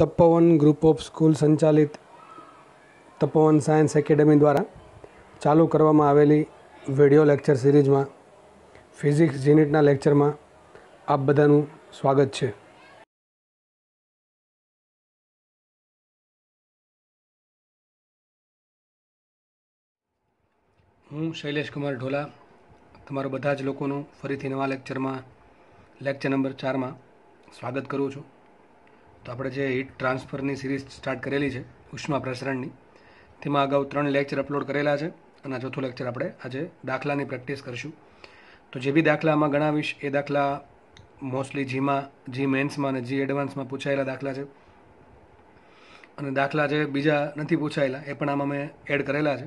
Tapovan group of school સંચાલિત તપોવન science academy દ્વારા ચાલુ કરવામાં આવેલી વિડિયો લેક્ચર સિરીઝમાં, ફિઝિક્સ યુનિટના લેક્ચરમાં આપ બધાનું સ્વાગત છે. હું શૈલેષ કુમાર ઢોલા, તમારા બધા જ લોકોનું ફરીથી નવા લેક્ચરમાં, લેક્ચર નંબર ચારમાં સ્વાગત કરું છું. તો આપણે જે હીટ ટ્રાન્સફરની સિરીઝ સ્ટાર્ટ કરેલી છે, ઉષ્મા પ્રસરણની, તેમાં અગાઉ ત્રણ લેક્ચર અપલોડ કરેલા છે અને ચોથું લેક્ચર આપણે આજે દાખલાની પ્રેક્ટિસ કરીશું. તો જે બી દાખલા આમાં ગણાવીશ, એ દાખલા મોસ્ટલી જીમાં, જી મેન્સમાં અને જી એડવાન્સમાં પૂછાયેલા દાખલા છે. અને દાખલા જે બીજા નથી પૂછાયેલા, એ પણ આમાં મેં એડ કરેલા છે.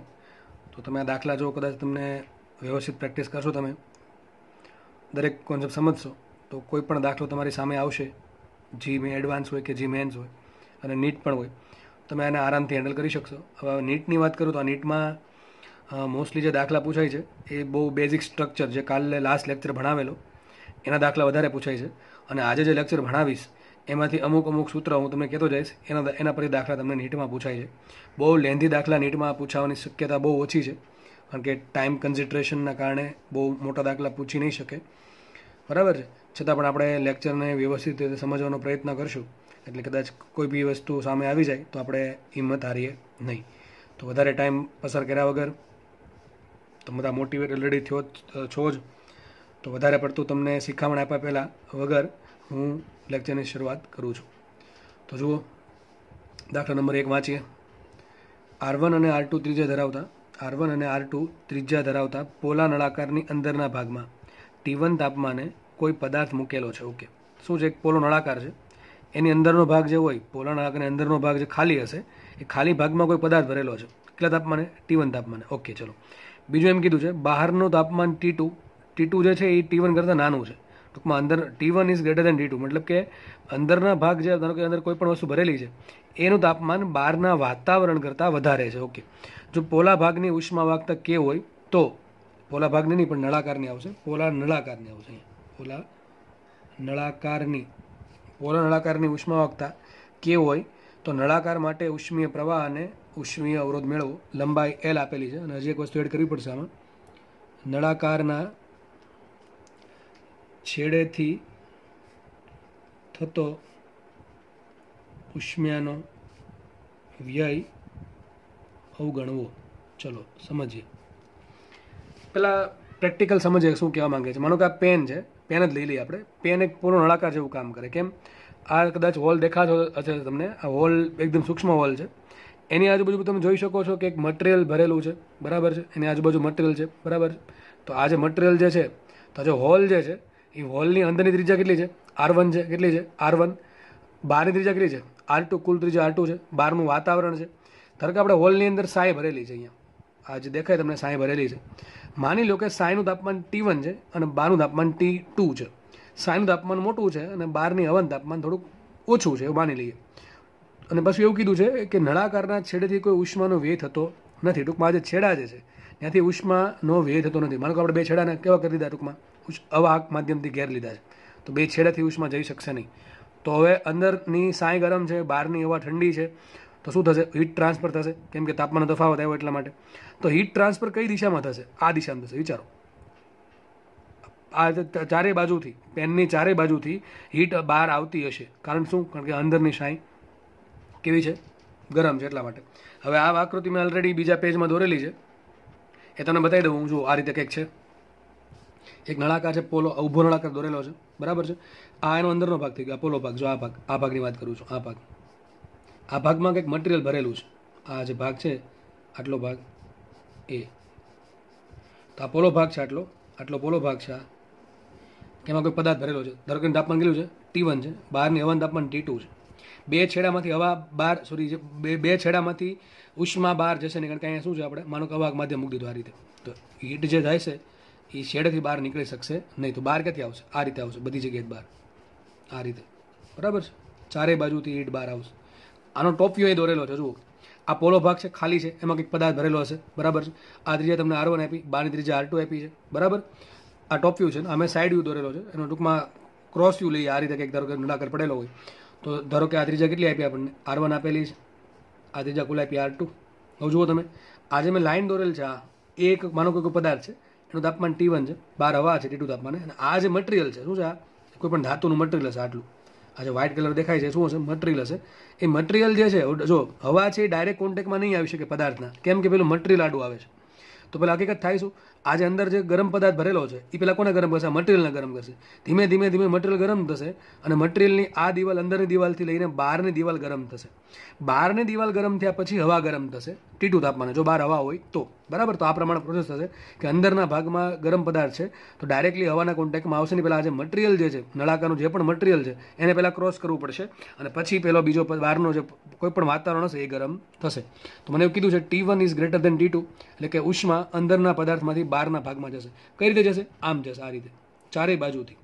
તો તમે આ દાખલા જો કદાચ તમને વ્યવસ્થિત પ્રેક્ટિસ કરશો તમે. દરેક કોન્સેપ્ટ સમજશો, તો કોઈ પણ દાખલો તમારી સામે આવશે. જી મેં એડવાન્સ હોય કે જી મેન્સ હોય, અને નીટ પણ હોય, તમે આને આરામથી હેન્ડલ કરી શકશો. હવે નીટની વાત કરું તો આ નીટમાં મોસ્ટલી જે દાખલા પૂછાય છે, એ બહુ બેઝિક સ્ટ્રક્ચર જે કાલે લાસ્ટ લેક્ચર ભણાવેલો, એના દાખલા વધારે પૂછાય છે. અને આજે જે લેક્ચર ભણાવીશ, એમાંથી અમુક અમુક સૂત્ર હું તમને કહેતો જઈશ, એના એના પરથી દાખલા તમને નીટમાં પૂછાય છે. બહુ લેન્ધી દાખલા નીટમાં પૂછાવાની શક્યતા બહુ ઓછી છે, કારણ કે ટાઈમ કન્સિડરેશનના કારણે બહુ મોટા દાખલા પૂછી નહીં શકે. બરાબર છે? છતાં પણ આપણે લેક્ચરને વ્યવસ્થિત રીતે સમજવાનો પ્રયત્ન કરશું. એટલે કદાચ કોઈ બી વસ્તુ સામે આવી જાય તો આપણે હિંમત હારીએ નહીં. તો વધારે ટાઈમ પસાર કર્યા વગર તો બધા મોટિવેટ ઓલરેડી થયો છો જ. તો વધારે પડતું તમને શીખામણ આપ્યા પહેલાં વગર હું લેક્ચરની શરૂઆત કરું છું. તો જુઓ, દાખલા નંબર એક વાંચીએ. આર વન અને આર ટુ ત્રિજ્યા ધરાવતા આર વન અને આર ટુ ત્રિજ્યા ધરાવતા પોલા નળાકારની અંદરના ભાગમાં ટી વન તાપમાને કોઈ પદાર્થ મૂકેલો છે ઓકે શું છે, એક પોલો નળાકાર છે. એની અંદરનો ભાગ જે હોય પોલા નળાકારની અંદરનો ભાગ જે ખાલી હશે, એ ખાલી ભાગમાં કોઈ પદાર્થ ભરેલો છે કેટલા તાપમાને? ટી વન તાપમાને. ઓકે ચલો. બીજું એમ કીધું છે, બહારનું તાપમાન ટી ટુ ટી ટુ જે છે, એ ટી વન કરતાં નાનું છે. ટૂંકમાં અંદર T one is greater than T two મતલબ કે અંદરના ભાગ જે, ધારો કે અંદર કોઈ પણ વસ્તુ ભરેલી છે, એનું તાપમાન બહારના વાતાવરણ કરતાં વધારે છે ઓકે જો પોલા ભાગની ઉષ્મા વાહકતા કે હોય, તો પોલા ભાગની નહીં, પણ નળાકારની આવશે. પોલા નળાકારની આવશે પોલા નળાકારની પોલા નળાકારની ઉષ્માવકતા કે હોય, તો નળાકાર માટે ઉષ્મીય પ્રવાહ અને ઉષ્મીય અવરોધ મેળવો. લંબાઈ એલ આપેલી છે અને હજી એક વસ્તુ એડ કરવી પડશે આમાં. નળાકારના છેડેથી થતો ઉષ્મ્યાનો વ્યય અવગણવો. ચલો, સમજીએ. પેલા પ્રેક્ટિકલ સમજીએ શું કહેવા માંગે છે. માનો કે આ પેન છે. પેન જ લઈ લઈએ આપણે. પેન એક પૂરો નળાકાર જેવું કામ કરે. કેમ? આ કદાચ હોલ દેખાતો હશે તમને. આ હોલ એકદમ સૂક્ષ્મ હોલ છે. એની આજુબાજુ તમે જોઈ શકો છો કે એક મટિરિયલ ભરેલું છે. બરાબર છે? એની આજુબાજુ મટિરિયલ છે. બરાબર છે? તો આ જે મટિરિયલ જે છે, તો જે હોલ જે છે, એ હોલની અંદરની ત્રિજ્યા કેટલી છે? આર વન છે. કેટલી છે? આર વન બહારની ત્રિજ્યા કેટલી છે? આર ટુ કુલ ત્રિજ્યા આર ટુ છે. બહારનું વાતાવરણ છે. ધારો કે આપણે હોલની અંદર સાય ભરેલી છે અહીંયા. આ જે દેખાય તમને સાય ભરેલી છે. માની લો કે સાયનું તાપમાન ટી વન છે અને બહારનું તાપમાન ટી ટુ છે. સાયનું તાપમાન મોટું છે અને બહારની હવન તાપમાન થોડુંક ઓછું છે, એવું માની લઈએ. અને પછી એવું કીધું છે કે નળાકારના છેડેથી કોઈ ઉષ્માનો વ્યય થતો નથી, ટૂંકમાં જે છેડા જે છે, ત્યાંથી ઉષ્માનો વ્યય થતો નથી. માનો કે આપણે બે છેડાને કેવા કરી દીધા ટૂંકમાં? અવાહક માધ્યમથી ઘેર લીધા છે. તો બે છેડાથી ઉષ્મા જઈ શકશે નહીં. તો હવે અંદરની સાય ગરમ છે બહારની હવા ઠંડી છે તો શું થશે? હીટ ટ્રાન્સફર થશે. કેમ કે તાપમાનનો તફાવત આવ્યો એટલા માટે. તો હીટ ટ્રાન્સફર કઈ દિશામાં થશે? આ દિશામાં થશે. વિચારો. આ ચારે બાજુથી, પેનની ચારે બાજુથી હીટ બહાર આવતી હશે. કારણ શું? કારણ કે અંદરની શાઈ કેવી છે? ગરમ છે એટલા માટે. હવે આ આકૃતિ મેં ઓલરેડી બીજા પેજમાં દોરેલી છે. એ તમને બતાવી દઉં હું જો આ રીતે કંઈક છે. એક નળાકાર છે, પોલો ઊભો નળાકાર દોરેલો છે. બરાબર છે? આ એનો અંદરનો ભાગ થઈ ગયો. આ પોલો ભાગ, જો આ ભાગ, આ ભાગની વાત કરું છું, આ ભાગ. આ ભાગમાં કંઈક મટીરિયલ ભરેલું છે. આ જે ભાગ છે, આટલો ભાગ એ. તો આ પોલો ભાગ છે આટલો આટલો પોલો ભાગ છે આ. એમાં કોઈ પદાર્થ ભરેલો છે. ધારો કે તાપમાન કેટલું છે? ટી વન છે. બહારની હવાનું તાપમાન ટી ટુ છે. બે છેડામાંથી હવા બહાર સોરી બે બે છેડામાંથી ઉષ્મા બહાર જશે નહીં કારણ કે અહીંયા શું છે આપણે? માનો કે હવા માધ્યમ મૂકી દીધું આ રીતે. તો હીટ જે જાય છે, એ છેડેથી બહાર નીકળી શકશે નહીં. તો બહાર ક્યાંથી આવશે? આ રીતે આવશે. બધી જગ્યાએ બહાર. આ રીતે. બરાબર છે? ચારે બાજુથી હીટ બહાર આવશે. આનો ટોપિયો એ દોરેલો છે. જુઓ. આ પોલો ભાગ છે, ખાલી છે. એમાં કંઈક પદાર્થ ભરેલો હશે. બરાબર છે. આ ત્રીજા તમને આર વન આપી, બારની ત્રીજા આર ટુ આપી છે. બરાબર? આ ટોપ વ્યૂ છે અમે સાઈડ વ્યૂ દોરેલો છે. એનો ટૂંકમાં ક્રોસ વ્યૂ લઈએ, આ રીતે કંઈક ધારો કે નડાકર પડેલો હોય. તો ધારો કે આ ત્રીજા કેટલી આપી આપણને? આર વન આપેલી છે. આ ત્રીજા કુલ આપી આર ટુ હવે જુઓ તમે આજે મેં લાઈન દોરેલ છે, આ એક માનો કોઈ પદાર્થ છે, એનું તાપમાન ટી વન છે. બાર હવા છે ટી ટુ તાપમાન. અને આ જે મટીરિયલ છે, શું છે આ? કોઈ પણ ધાતુનું મટીરિયલ છે આટલું. આ જે વ્હાઇટ કલર દેખાય છે, શું હશે? મટીરિયલ હશે. એ મટીરિયલ જે છે, જો હવા છે એ ડાયરેક્ટ કોન્ટેક્ટમાં નહીં આવી શકે પદાર્થના. કેમ કે પેલું મટીરિયલ આડું આવે છે. તો પેલા હકીકત થાય શું? આજે અંદર જે ગરમ પદાર્થ ભરેલો છે એ પેલા કોને ગરમ કરશે? મટીરિયલને ગરમ કરશે. ધીમે ધીમે ધીમે મટીરિયલ ગરમ થશે અને મટીરિયલની આ દિવાલ અંદરની દિવાલથી લઈને બહારની દિવાલ ગરમ થશે. બહારની દિવાલ ગરમ થયા પછી હવા ગરમ થશે. ટીટુ તાપમાને, જો બહાર હવા હોય તો. બરાબર? તો આ પ્રમાણે પ્રોસેસ થશે કે અંદરના ભાગમાં ગરમ પદાર્થ છે, તો ડાયરેક્ટલી હવાના કોન્ટેક્ટમાં આવશે ને પહેલાં જે મટીરિયલ જે છે, નળાકારનું જે પણ મટીરિયલ છે, એને પહેલાં ક્રોસ કરવું પડશે અને પછી પેલો બીજો બહારનો જે કોઈ પણ વાતાવરણ હશે એ ગરમ થશે. તો મને એવું કીધું છે T one is greater than T two એટલે કે ઉષ્મા અંદરના પદાર્થમાંથી બહારના ભાગમાં જશે. કઈ રીતે જશે? આમ જશે, આ રીતે. ચારેય બાજુથી.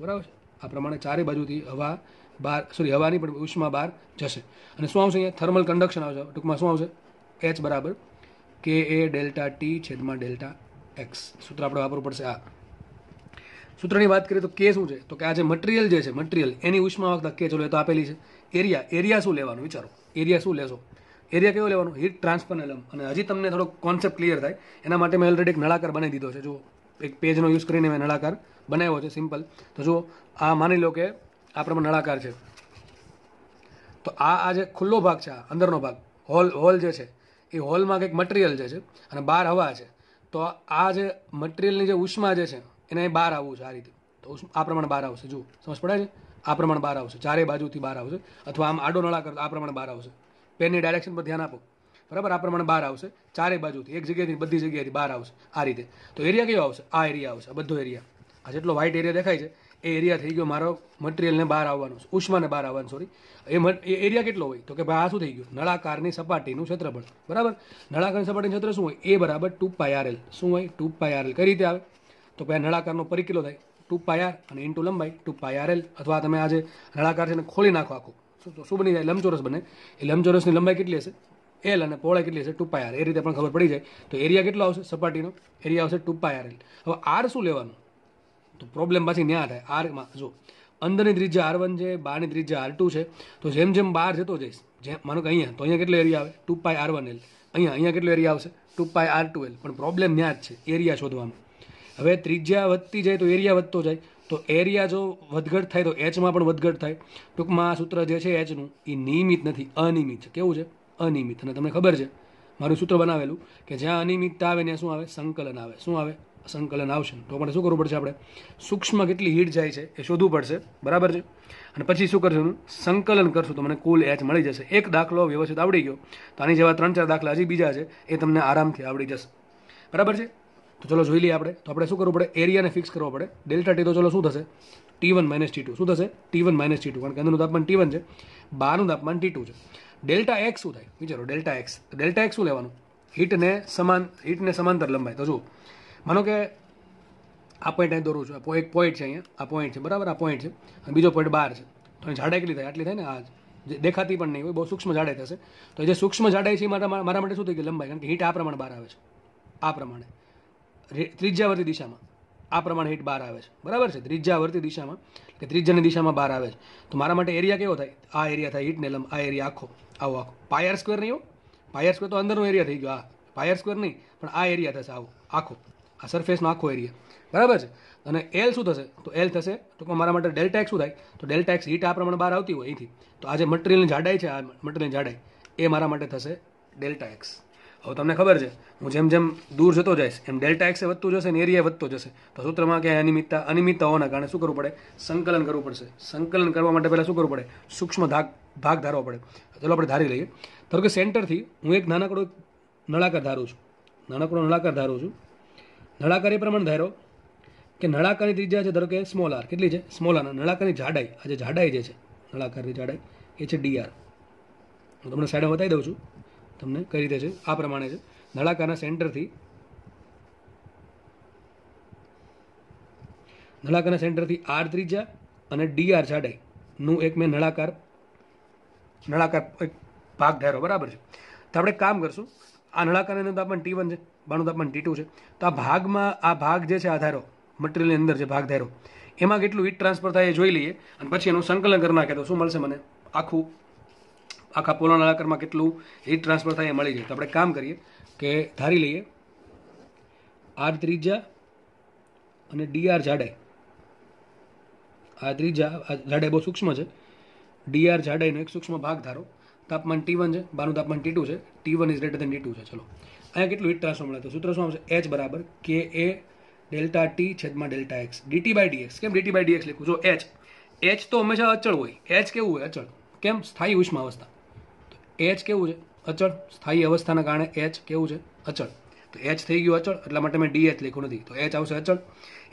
બરાબર છે? આ પ્રમાણે ચારેય બાજુથી હવા બહાર સોરી હવાની પણ ઉષ્મા બહાર જશે. અને શું આવશે અહીંયા? થર્મલ કન્ડક્શન આવશે. ટૂંકમાં શું આવશે? એચ બરાબર. કે એ ડેલ્ટા ટી છેદમાં ડેલ્ટા એક્સ સૂત્ર આપણે વાપરવું પડશે આ. સૂત્રની વાત કરીએ તો કે શું છે? તો કે આ જે મટીરિયલ જે છે, મટીરિયલ, એની ઉષ્મા વખત કે ચલો, એ તો આપેલી છે. એરિયા એરિયા શું લેવાનું, વિચારો? એરિયા શું લેશો? એરિયા કેવો લેવાનો? હીટ ટ્રાન્સફર એલમ અને હજી તમને થોડો કોન્સેપ્ટ ક્લિયર થાય. એના માટે મેં ઓલરેડી એક નળાકાર બનાવી દીધો છે. જો એક પેજનો યુઝ કરીને મેં નળાકાર બનાવ્યો છે સિમ્પલ તો જો આ માની લો કે આ પ્રમાણે નળાકાર છે. તો આ આ જે ખુલ્લો ભાગ છે, આ અંદરનો ભાગ હોલ હોલ જે છે એ હોલમાં કંઈક મટિરિયલ જે છે અને બહાર હવા છે, તો આ જે મટિરિયલની જે ઉષ્મા જે છે, એને બહાર આવવું છે આ રીતે. તો આ પ્રમાણે બહાર આવશે. જુઓ, સમજ પડે છે? આ પ્રમાણે બહાર આવશે. ચારે બાજુથી બહાર આવશે. અથવા આમ આડો નળા કરતો આ પ્રમાણે બહાર આવશે. પેનની ડાયરેક્શન પર ધ્યાન આપો. બરાબર? આ પ્રમાણે બહાર આવશે. ચારે બાજુથી, એક જગ્યાએથી બધી જગ્યાએથી બહાર આવશે. આ રીતે. તો એરિયા કયો આવશે? આ એરિયા આવશે. આ બધો એરિયા આ જેટલો વ્હાઇટ એરિયા દેખાય છે એ એરિયા થઈ ગયો મારો મટીરિયલને બહાર આવવાનું ઉષ્માને બહાર આવવાનું સોરી એ એ એરિયા કેટલો હોય? તો કે ભાઈ આ શું થઈ ગયું? નળાકારની સપાટીનું ક્ષેત્રફળ. બરાબર? નળાકારની સપાટીનું ક્ષેત્ર શું હોય? એ બરાબર ટુ પાયારેલ શું હોય? ટુ પાયારેલ કઈ રીતે આવે? તો ભાઈ નળાકારનો પરિકિલો થાય? ટુ પાય આર અને ઇન્ટુ લંબાઈ ટુ પાયારેલ અથવા તમે આજે નળાકાર છે એને ખોલી નાખો આખું. શું બની જાય? લંબચોરસ બને. એ લંબચોરસની લંબાઈ કેટલી હશે? એલ અને પહોળાઈ કેટલી હશે? ટુ પાય આર એ રીતે પણ ખબર પડી જાય. તો એરિયા કેટલો આવશે? સપાટીનો. એરિયા આવશે ટુ પાય આર હવે આર શું લેવાનું? તો પ્રોબ્લેમ પાછી ન્યા થાય. આરમાં જો અંદરની ત્રિજ્યા આર વન છે, બહારની ત્રિજ્યા આર ટુ છે. તો જેમ જેમ બહાર જતો જઈશ, જેમ, માનો કે અહીંયા, તો અહીંયા કેટલો એરિયા આવે? Two pi R one L અહીંયા અહીંયા કેટલો એરિયા આવશે? Two pi R two L પણ પ્રોબ્લેમ ન્યા જ છે એરિયા શોધવામાં હવે ત્રિજ્યા વધતી જાય તો એરિયા વધતો જાય. તો એરિયા જો વધઘટ થાય તો એચમાં પણ વધઘટ થાય. ટૂંકમાં આ સૂત્ર જે છે એચનું એ નિયમિત નથી, અનિયમિત છે. કેવું છે? અનિયમિત. અને તમને ખબર છે, મારું સૂત્ર બનાવેલું કે જ્યાં અનિયમિતતા આવે, ત્યાં શું આવે? સંકલન આવે. શું આવે? સંકલન આવશે. તો આપણે શું કરવું પડશે આપણે? સૂક્ષ્મ કેટલી હીટ જાય છે એ શોધવું પડશે. બરાબર છે? અને પછી શું કરશું સંકલન કરશું. તો મને કુલ એચ મળી જશે. એક દાખલો વ્યવસ્થિત આવડી ગયો. તો આની જેવા ત્રણ ચાર દાખલા હજી બીજા છે. એ તમને આરામથી આવડી જશે. બરાબર છે? તો ચલો જોઈ લઈએ આપણે. તો આપણે શું કરવું પડે? એરિયાને ફિક્સ કરવો પડે. ડેલ્ટા ટી તો ચલો શું થશે? T one minus T two શું થશે? T one minus T two કારણ કે અંદરનું તાપમાન ટી વન છે. બહારનું તાપમાન ટી ટુ છે. ડેલ્ટા એક્સ શું થાય? વિચારો, ડેલ્ટા એક્સ ડેલ્ટા એક્સ શું લેવાનું? હીટને સમાન, હીટને સમાંતર લંબાઈ તો જુઓ. માનો કે આ પોઈન્ટ અહીં દોરું છું. આ એક પોઈન્ટ છે અહીંયા. આ પોઈન્ટ છે. બરાબર? આ પોઈન્ટ છે. અને બીજો પોઈન્ટ બાર છે. તો અહીં જાડાઈ કેટલી થાય? આટલી થાય ને? આ જે. દેખાતી પણ નહીં હોય. બહુ સૂક્ષ્મ જાડાઈ થશે. તો જે સૂક્ષ્મ જાડાઈ છે મારા મારા માટે શું થઈ ગઈ લંબાઈ? કારણ કે હીટ આ પ્રમાણે બહાર આવે છે. આ પ્રમાણે. ત્રિજ્યાવર્તી દિશામાં. આ પ્રમાણે હીટ બહાર આવે છે. બરાબર છે? ત્રિજ્યાવર્તી દિશામાં. કે ત્રિજ્યાની દિશામાં બહાર આવે છે. તો મારા માટે એરિયા કેવો થાય? આ એરિયા થાય હીટને લંબ આ એરિયા આખો. આવો આખો. પાયર સ્ક્વેર નહીં હો. પાયર સ્ક્વેર તો અંદરનો એરિયા થઈ ગયો. આ પાયર સ્ક્વેર નહીં. પણ આ એરિયા થશે આવો. આખો. આ સરફેસનો આખો એરિયા બરાબર છે? અને એલ શું થશે? તો એલ થશે, તો મારા માટે ડેલ્ટા એક્સ શું થાય? તો ડેલ્ટા એક્સ હીટ આ પ્રમાણે બહાર આવતી હોય અહીંથી. તો આ જે મટીરિયલની જાડાઈ છે, આ મટીરિયલની જાડાઈ, એ મારા માટે થશે ડેલ્ટા એક્સ હવે તમને ખબર છે, હું જેમ જેમ દૂર જતો જઈશ, એમ ડેલ્ટા એક્સ વધતું જશે ને એરિયા વધતો જશે. તો સૂત્રમાં કે અનિયમિતતા અનિયમિતતા હોવાના કારણે શું કરવું પડે? સંકલન કરવું પડશે. સંકલન કરવા માટે પહેલાં શું કરવું પડે? સૂક્ષ્મ ભાગ ભાગ ધારવો પડે. ચલો આપણે ધારી લઈએ. ધારો કે સેન્ટરથી હું એક નાનકડો નળાકાર ધારું છું. નાનકડો નળાકાર ધારું છું. નળાકાર પ્રમાણે ધારો કે નળાકારની ત્રિજ્યા છે, ધારો કે સ્મોલ આર કેટલી છે? સ્મોલ આર નળાકારની જાડાઈ, આ જે જાડાઈ જે છે, નળાકારની જાડાઈ, એ છે ડીઆર હું તમને સાઈડ બતાવી દઉં છું. તમને કઈ રીતે છે? આ પ્રમાણે છે. નળાકારના સેન્ટરથી નળાકારના સેન્ટરથી આર ત્રિજ્યા અને ડીઆર જાડાઈનું એક મેં નળાકાર નળાકાર એક ભાગ ધારો બરાબર છે. તો આપણે કામ કરશું. આ નળાકારનું તાપમાન ટી વન છે બાનું તાપમાન ટી ટુ છે. તો આ ભાગમાં, આ ભાગ જે છે આ ધારો મટીરિયલની અંદર જે ભાગ ધારો એમાં કેટલું હીટ ટ્રાન્સફર થાય એ જોઈ લઈએ. અને પછી એનું સંકલન કરી નાખે તો શું મળશે મને? આખું, આખા પોલો નળાકારમાં કેટલું હીટ ટ્રાન્સફર થાય એ મળી જાય. તો આપણે કામ કરીએ કે ધારી લઈએ આર ત્રિજ્યા અને ડીઆર જાડાઈ. આ ત્રીજા જાડાઈ બહુ સૂક્ષ્મ છે. ડીઆર જાડાઈનો એક સૂક્ષ્મ ભાગ ધારો તાપમાન ટી વન છે, બારનું તાપમાન ટી ટુ છે T one is greater than T two છે, ચલો. અહીંયા કેટલું હીટ ટ્રાન્સફર મળે તો સૂત્ર શું આવશે? એચ બરાબર કે એ ડેલ્ટા ટી છેદમાં delta X DT by DX કેમ ડીટી બાય ડીએક્સ લખું જો એચ એચ તો હંમેશા અચળ હોય. એચ કેવું હોય? અચળ. કેમ? સ્થાયી ઉષ્મા અવસ્થા તો એચ કેવું છે? અચળ. સ્થાયી અવસ્થાના કારણે એચ કેવું છે? અચળ. તો એચ થઈ ગયું અચળ, એટલા માટે મેં ડીએચ લખ્યું નથી. તો એચ આવશે અચળ.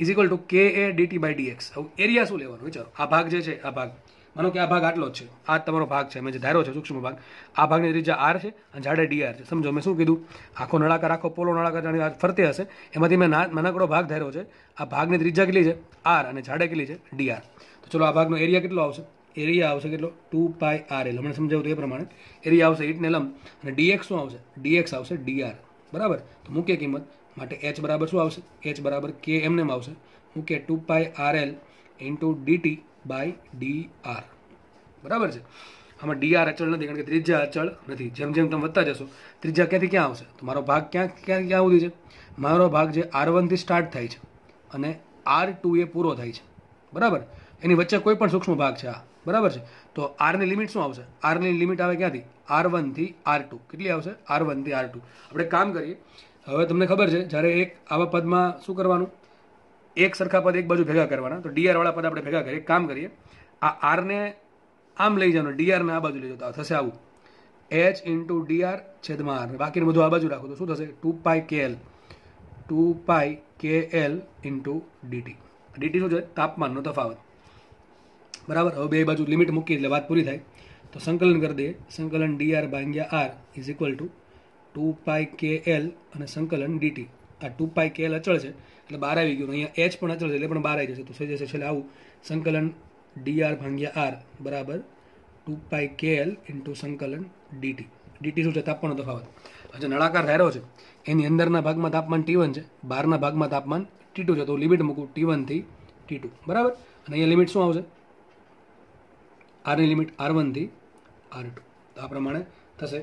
Is equal to K A DT by DX area શું લેવાનું? વિચારો. આ ભાગ જે છે, આ ભાગ. માનો કે આ ભાગ આટલો જ છે. આ તમારો ભાગ છે. મેં જે ધારો છે, સૂક્ષ્મ ભાગ. આ ભાગની ત્રિજ્યા આર છે અને જાડે ડીઆર છે. સમજો, મેં શું કીધું? આખો નળાકાર, આખો પોલો નળાકાર જાણી ફરતે હશે. એમાંથી મેં નાનકડો ભાગ ધાર્યો છે. આ ભાગની ત્રિજ્યા કેટલી છે? આર અને જાડે કેટલી છે? ડીઆર તો ચલો, આ ભાગનો એરિયા કેટલો આવશે? એરિયા આવશે કેટલો? Two pi R L. હમણાં સમજાવું તો એ પ્રમાણે. એરિયા આવશે ઇટને લંબ. અને ડીએક્સ શું આવશે? ડીએક્સ આવશે ડીઆર બરાબર? તો મૂકીએ કિંમત. માટે એચ બરાબર શું આવશે? એચ બરાબર કે એમને આવશે. મૂકીએ two pi R L into DT by D R. બરાબર છે? આમાં ડીઆર અચળ નથી, કારણ કે ત્રિજ્યા અચળ નથી. જેમ જેમ તમે વધતા જશો, ત્રિજ્યા ક્યાંથી ક્યાં આવશે? તો મારો ભાગ ક્યાં ક્યાં ક્યાં સુધી છે? મારો ભાગ જે આર વનથી સ્ટાર્ટ થાય છે અને આર ટુ એ પૂરો થાય છે. બરાબર? એની વચ્ચે કોઈ પણ સૂક્ષ્મ ભાગ છે આ. બરાબર છે? તો આરની લિમિટ શું આવશે? આરની લિમિટ આવે ક્યાંથી? આર વનથી આર ટુ. કેટલી આવશે? આર વનથી આર ટુ. આપણે કામ કરીએ. હવે તમને ખબર છે, જ્યારે એક આવા પદમાં શું કરવાનું? એક સરખા પદ એક બાજુ ભેગા કરવાના, તો ડીઆર વાળા પદ આપણે ભેગા કરીએ. કામ કરીએ. આ આરને આમ લઈ જવાનું ડીઆરને આ બાજુ લઈ જતા થશે આવું. એચ ઇન્ટુ ડીઆર છેદમાં આર બાકીનું બધું આ બાજુ રાખો તો શું થશે? Two pi K L. Two pi K L into DT DT શું છે? તાપમાનનો તફાવત. બરાબર? હવે બે બાજુ લિમિટ મૂકી એટલે વાત પૂરી થાય. તો સંકલન કરી દઈએ. સંકલન ડીઆર ભાગ્યા R is equal to two pi K L અને સંકલન ડીટી આ ટુ પાય કેલ અચળ છે, એટલે બહાર આવી ગયું. અહીંયા એચ પણ અચળ છે, એટલે પણ બહાર આવી જશે. તો થઈ જશે છેલ્લે આવું. સંકલન ડીઆર ભાંગ્યા આર બરાબર two pi K L into સંકલન ડીટી ડીટી શું છે? તાપમાનનો તફાવત. જે નળાકાર ધારો છે, એની અંદરના ભાગમાં તાપમાન ટી વન છે, બહારના ભાગમાં તાપમાન ટી ટુ છે. તો લિમિટ મૂકું ટી વનથી ટી ટુ બરાબર? અને અહીંયા લિમિટ શું આવશે? આરની લિમિટ આર વનથી આર ટુ તો આ પ્રમાણે થશે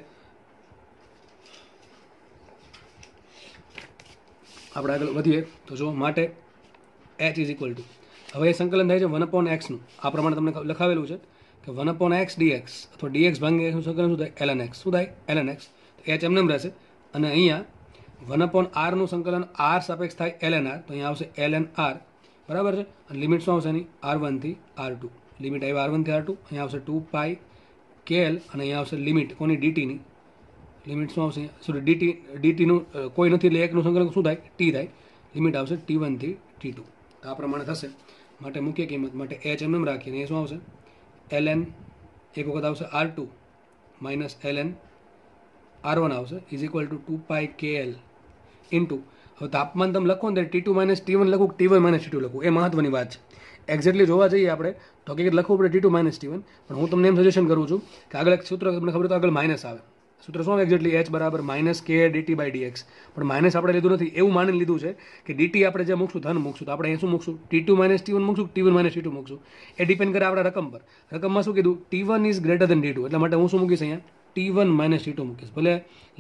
આપણે આગળ વધીએ. તો જો માટે એચ ઇઝ ઇક્વલ ટુ હવે એ સંકલન થાય છે વન અપોન એક્સનું આ પ્રમાણે તમને લખાવેલું છે કે વન અપોન એક્સ ડીએક્સ અથવા ડીએક્સ ભાંગી એક્સનું સંકલન શું થાય? એલન એક્સ શું થાય? એલએન એક્સ એચ એમને રહેશે અને અહીંયા વન અપોન આરનું સંકલન આર સાપેક્ષ થાય એલએન આર તો અહીંયા આવશે એલ એન આર બરાબર છે? અને લિમિટ શું આવશે એની? આર વનથી આર ટુ લિમિટ આવી આર વનથી આર ટુ અહીંયા આવશે ટુ પાય કેએલ અને અહીંયા આવશે લિમિટ કોની? ડીટીની લિમિટ શું આવશે? સોરી ડીટી ડીટીનું કોઈ નથી એટલે એકનું સંકલન શું થાય? ટી થાય. લિમિટ આવશે ટી વનથી ટી ટુ આ પ્રમાણે થશે. માટે મુખ્ય કિંમત. માટે એચ એમ એમ રાખીને એ શું આવશે? એલ એન એક વખત આવશે R two minus L N R one આવશે. Is equal to two pi K L into હવે તાપમાન તમે લખો ને T two minus T one લખું T one minus T two લખું? એ મહત્વની વાત છે. એક્ઝેક્ટલી જોવા જઈએ આપણે, તો હકીકત લખવું પડે T two minus T one પણ હું તમને એમ સજેશન કરું છું કે આગળ એક સૂત્ર તમને ખબર તો આગળ માઇનસ આવે. સૂત્ર શું એક્ઝેક્ટલી એચ બરાબર minus K DT by DX પણ માઇનસ આપણે લીધું નથી. એવું માની લીધું છે કે ડીટી આપણે જે મૂકશું, ધન મૂકશું, તો આપણે અહીં શું મૂકશું? T two minus T one મૂકશું T one minus T two મૂકશું? એ ડિપેન્ડ કરે આપણા રકમ પર. રકમમાં શું કીધું? T one is greater than T two એટલા માટે હું શું મૂકીશ અહીંયા? T one minus T two મૂકીશ. ભલે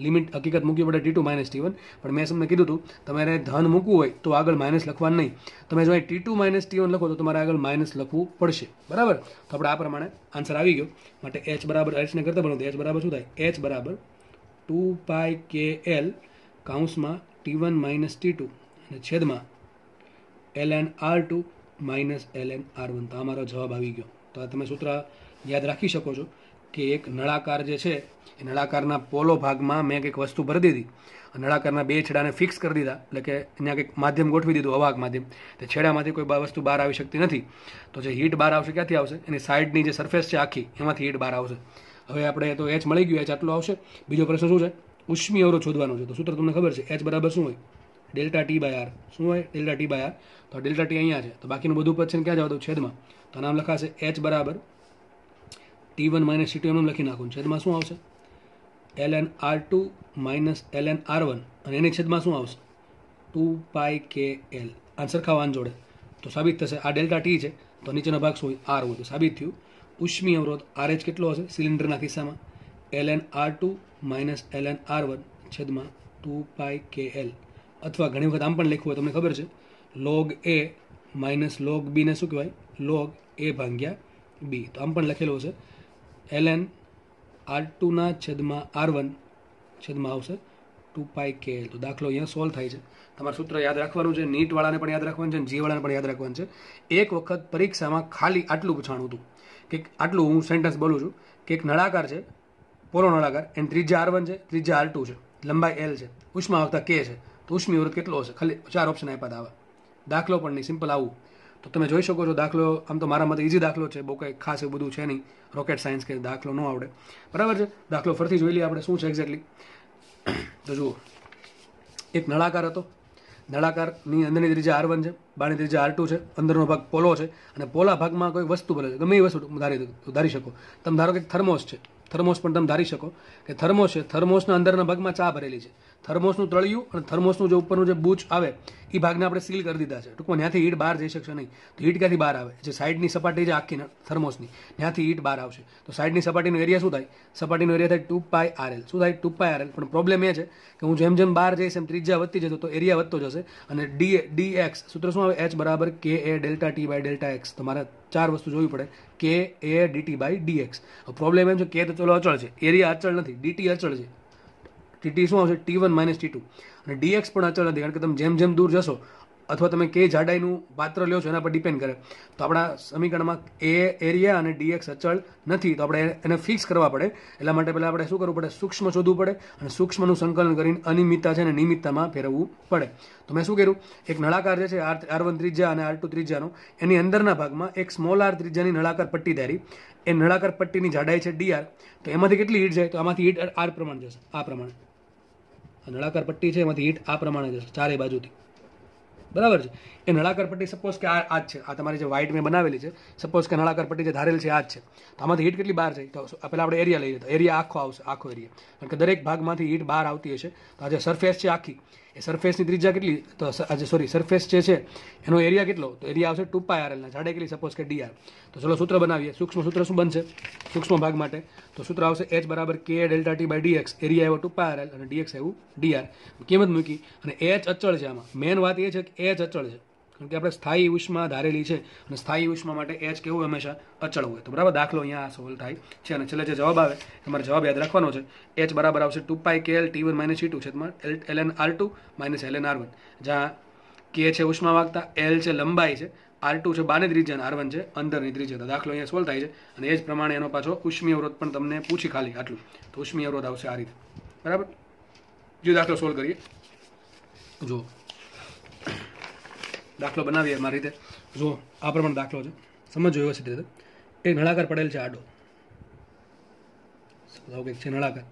લિમિટ હકીકત મૂકવી પડે T two minus T one પણ મેં તમને કીધું હતું, તમારે ધન મૂકવું હોય તો આગળ માઇનસ લખવાનું નહીં. તમે જો T two minus T one લખો તો તમારે આગળ માઇનસ લખવું પડશે. બરાબર? તો આપણે આ પ્રમાણે આન્સર આવી ગયો. માટે એચ બરાબર એચને કરતા બનો એચ બરાબર શું થાય? એચ બરાબર two pi K L કાઉન્સમાં T one minus T two અને છેદમાં L N R two minus L N R one તો આ મારો જવાબ આવી ગયો. તો આ તમે સૂત્ર યાદ રાખી શકો છો. કે એક નળાકાર જે છે, એ નળાકારના પોલો ભાગમાં મેં કંઈક વસ્તુ ભરી દીધી. નળાકારના બે છેડાને ફિક્સ કરી દીધા. એટલે કે અહીંયા કંઈક માધ્યમ ગોઠવી દીધું અવાક માધ્યમ. તે છેડામાંથી કોઈ વસ્તુ બહાર આવી શકતી નથી. તો જે હીટ બહાર આવશે, ક્યાંથી આવશે? એની સાઈડની જે સરફેસ છે, આખી, એમાંથી હીટ બહાર આવશે. હવે આપણે તો એચ મળી ગયું એચ આટલો આવશે. બીજો પ્રશ્ન શું છે? ઉષ્મી અવરોધ શોધવાનો છે. તો સૂત્ર તમને ખબર છે એચ બરાબર શું હોય? ડેલ્ટા ટી બાય આર શું હોય? ડેલ્ટા ટી બાય આર તો ડેલ્ટા ટી અહીંયા છે. તો બાકીનું બધું પદ ક્યાં જવા દઉં? છેદમાં. તો નામ લખાશે એચ બરાબર T one minus T two એમ લખી નાખું, છેદમાં શું આવશે? L N R two minus L N R one અને એની છેદમાં શું આવશે? Two pi K L answer ખાવાન જોડે. તો સાબિત થશે, આ ડેલ્ટા ટી છે, તો નીચેનો ભાગ શું આર હોય. તો સાબિત થયું ઉષ્મી અવરોધ આર એચ કેટલો હશે? સિલિન્ડરના કિસ્સામાં L N R two minus L N R one છેદમાં ટુ પાય કે એલ અથવા ઘણી વખત આમ પણ લખવું હોય, તમને ખબર છે લોગ એ માઇનસ લોગ બીને શું કહેવાય? લોગ એ ભાગ્યા બી તો આમ પણ લખેલો છે એલ એન આર ટુના છેદમાં આર વન છેદમાં આવશે ટુ પાઈ કે તો દાખલો અહીંયા સોલ્વ થાય છે. તમારે સૂત્ર યાદ રાખવાનું છે નીટવાળાને પણ યાદ રાખવાનું છે જીવાળાને પણ યાદ રાખવાનું છે. એક વખત પરીક્ષામાં ખાલી આટલું પૂછાણું હતું. કે આટલું હું સેન્ટેન્સ બોલું છું. કે એક નળાકાર છે, પોલો નળાકાર, એની ત્રીજા આર વન છે, ત્રીજા આર ટુ છે. લંબાઈ એલ છે. ઉષ્મા આવતા કે છે. તો ઉષ્મી અવરોધ કેટલો હશે? ખાલી ચાર ઓપ્શન આપ્યા હતા આવા. દાખલો પણ નહીં સિમ્પલ આવું. તો તમે જોઈ શકો છો દાખલો, આમ તો મારા મતે ઇઝી દાખલો છે, બહુ કંઈ ખાસ એવું બધું છે નહીં. રોકેટ સાયન્સ કે દાખલો ન આવડે. બરાબર છે? દાખલો ફરીથી જોઈ લઈએ આપણે શું છે એક્ઝેક્ટલી તો જુઓ. એક નળાકાર હતો. નળાકારની અંદરની ત્રીજા આર વન છે, બારની ત્રીજા આર ટુ છે, અંદરનો ભાગ પોલો છે અને પોલા ભાગમાં કોઈ વસ્તુ બને છે. ગમે એ વસ્તુ ધારી ધારી શકો. તમે ધારો કે થર્મોસ છે. થર્મોસ પણ તમે ધારી શકો કે થર્મોસ છે. થર્મોસના અંદરના ભાગમાં ચા ભરેલી છે. થર્મોસનું તળિયું અને થર્મોસનું જે ઉપરનું જે બૂચ આવે એ ભાગને આપણે સીલ કરી દીધા છે. ટૂંકમાં ત્યાંથી હીટ બહાર જઈ શકશે નહીં. તો હીટ ક્યાંથી બહાર આવે? જે સાઈડની સપાટી છે આખી થર્મોસની. ત્યાંથી હીટ બહાર આવશે. તો સાઈડની સપાટીનો એરિયા શું થાય? સપાટીનો એરિયા થાય ટુ પાય આરએલ શું થાય? ટુ પાય આરએલ પણ પ્રોબ્લેમ એ છે કે હું જેમ જેમ બહાર જઈશ એમ ત્રિજ્યા વધતી જતો તો એરિયા વધતો જશે અને ડી ડી એક્સ સૂત્ર શું આવે? એચ બરાબર K A delta T by delta X. તમારે ચાર વસ્તુ જોવી પડે. K A DT by DX problem એમ છે કે તો ચલો અચળ છે. એરિયા અચળ નથી. ડીટી અચળ છે. ટીટી શું આવશે? T one minus T two અને ડીએક્સ પણ અચળ નથી કારણ કે તમે જેમ જેમ દૂર જશો, અથવા તમે કઈ જાડાઈનું પાત્ર લ્યો છો, એના પર ડિપેન્ડ કરે. તો આપણા સમીકરણમાં એ એરિયા અને ડીએક્સ અચળ નથી. તો આપણે એને ફિક્સ કરવા પડે. એટલા માટે પહેલાં આપણે શું કરવું પડે? સૂક્ષ્મ શોધવું પડે અને સૂક્ષ્મનું સંકલન કરીને અનિયમિતતા છે અને નિયમિતતામાં ફેરવવું પડે. તો મેં શું કર્યું? એક નળાકાર જે છે આર આર વન ત્રિજ્યા અને આર ટુ ત્રિજ્યાનો, એની અંદરના ભાગમાં એક સ્મોલ આર ત્રિજ્યાની નળાકાર પટ્ટી ધારી. એ નળાકાર પટ્ટીની જાડાઈ છે ડીઆર તો એમાંથી કેટલી હીટ જાય? તો આમાંથી હીટ આર પ્રમાણે જશે. આ પ્રમાણે. નળાકાર પટ્ટી છે, એમાંથી હીટ આ પ્રમાણે જશે ચારે બાજુથી. બરાબર છે? એ નળાકાર પટ્ટી સપોઝ કે આ આ જ છે. આ તમારી જે વ્હાઇટ મેં બનાવેલી છે સપોઝ કે નળાકાર પટ્ટી જે ધારેલ છે, આ જ છે. તો આમાંથી હીટ કેટલી બહાર જાય? તો પહેલાં આપણે એરિયા લઈએ તો એરિયા આખો આવશે, આખો એરિયા કારણ કે દરેક ભાગમાંથી હીટ બહાર આવતી હશે. તો આ જે સરફેસ છે આખી એ સરફેસની ત્રિજ્યા કેટલી? તો આજે સોરી સરફેસ જે છે, એનો એરિયા કેટલો? તો એરિયા આવશે ટુ પાય આરએલના જાડે કેટલી સપોઝ કે ડીઆર તો ચલો સૂત્ર બનાવીએ. સૂક્ષ્મ સૂત્ર શું બનશે? સૂક્ષ્મ ભાગ માટે. તો સૂત્ર આવશે એચ બરાબર કે delta T by DX area એવો ટુ પાય આરએલ અને ડીએક્સ એવું ડીઆર કિંમત મૂકી? અને એચ અચળ છે આમાં. મેન વાત એ છે કે એચ અચળ છે. કારણ કે આપણે સ્થાયી ઉષ્મા ધારેલી છે અને સ્થાયી ઉષ્મા માટે એચ કેવું હંમેશા અચળ હોય. તો બરાબર દાખલો અહીંયા સોલ્વ થાય છે અને છેલ્લે જે જવાબ આવે, તમારે જવાબ યાદ રાખવાનો છે. એચ બરાબર આવશે two pi K L T one minus T છે. L N R two minus L N R one. જ્યાં કે છે ઉષ્મા વાગતા, એલ છે લંબાઈ છે, આર ટુ છે બાને ત્રિજ્યા અને આર વન છે અંદરની ત્રિજ્યા. દાખલો અહીંયા સોલ્વ થાય છે અને એ જ પ્રમાણે એનો પાછો ઉષ્મી અવરોધ પણ તમને પૂછી ખાલી આટલું. તો ઉષ્મી અવરોધ આવશે આ રીતે. બરાબર? જો દાખલો સોલ્વ કરીએ. જુઓ દાખલો બનાવીએ મારી રીતે. જુઓ, આ પ્રમાણે દાખલો છે. સમજો વ્યવસ્થિત રીતે એક નળાકાર પડેલ છે આડો. છે નળાકાર.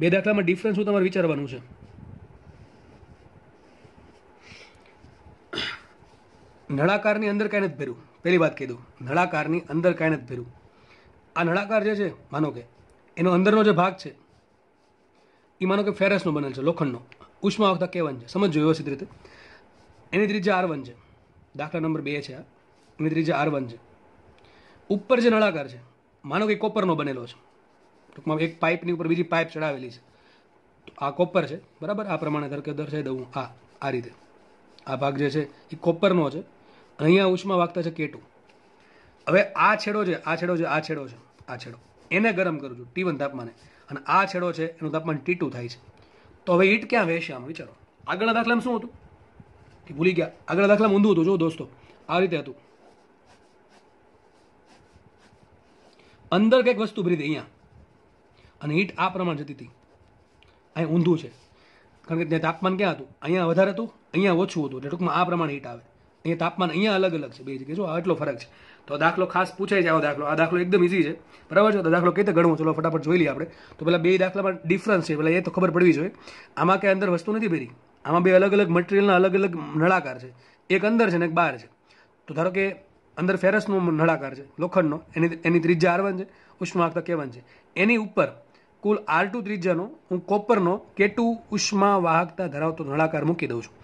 બે દાખલામાં ડિફરન્સ શું તમારે વિચારવાનું છે? નળાકારની અંદર કાંઈ નથી ભર્યું. પહેલી વાત દઉં. નળાકારની અંદર કાંઈ નથી ભર્યું. આ નળાકાર જે છે, માનો કે, એનો અંદરનો જે ભાગ છે એ માનો કે ફેરસનો બનેલ છે, લોખંડનો. ઉષ્મા વખતા કેવન છે? સમજો વ્યવસ્થિત રીતે. એની ત્રીજા આર વન છે. દાખલા નંબર બે છે આ. એની ત્રીજા આર વન છે. ઉપર જે નળાકાર છે, માનો કે કોપરનો બનેલો છે. ટૂંકમાં એક પાઇપની ઉપર બીજી પાઇપ ચડાવેલી છે. તો આ કોપર છે, બરાબર? આ પ્રમાણે ધરકે દર્શાવી દઉં આ આ રીતે. આ ભાગ જે છે, એ કોપરનો છે. અહીંયા ઉષ્મા વાગતા છે કેટુ હવે આ છેડો છે આ છેડો છે આ છેડો છે, આ છેડો. એને ગરમ કરું છું ટી વન તાપમાને. અને આ છેડો છે, એનું તાપમાન ટી ટુ થાય છે. તો હવે ઈટ ક્યાં વહેશે આમ, વિચારો. આગળના દાખલામાં શું હતું? કે ભૂલી ગયા. આગળના દાખલામાં ઊંધું હતું, જો, દોસ્તો. આ રીતે હતું. અંદર કંઈક વસ્તુ ભરી દે, અહીંયા. અને હીટ આ પ્રમાણે જતી હતી. અહીંયા ઊંધું છે. કારણ કે ત્યાં તાપમાન ક્યાં હતું? અહીંયા વધારે હતું, અહીંયા ઓછું હતું. એટલે ટૂંકમાં આ પ્રમાણે હીટ આવે. અહીંયા તાપમાન અહીંયા અલગ અલગ છે, બે જગ્યાએ. જો, આટલો ફરક છે. તો દાખલો ખાસ પૂછાય છે, આવો દાખલો. આ દાખલો એકદમ ઇઝી છે. બરાબર છે? તો દાખલો કઈ રીતે ગણવો? ચલો ફટાફટ જોઈ લઈએ આપણે. તો પેલા બે દાખલામાં ડિફરન્સ છે. પેલા એ તો ખબર પડવી જોઈએ. આમાં કંઈ અંદર વસ્તુ નથી ભરી. આમાં બે અલગ અલગ મટીરિયલના અલગ અલગ નળાકાર છે. એક અંદર છે ને એક બહાર છે. તો ધારો કે અંદર ફેરસનો નળાકાર છે, લોખંડનો. એની એની ત્રિજ્યા આર વન છે, ઉષ્માવાહકતા કે વન છે. એની ઉપર કુલ આર ટુ ત્રિજ્યાનો હું કોપરનો કે ટુ ઉષ્મા વાહકતા ધરાવતો નળાકાર મૂકી દઉં છું.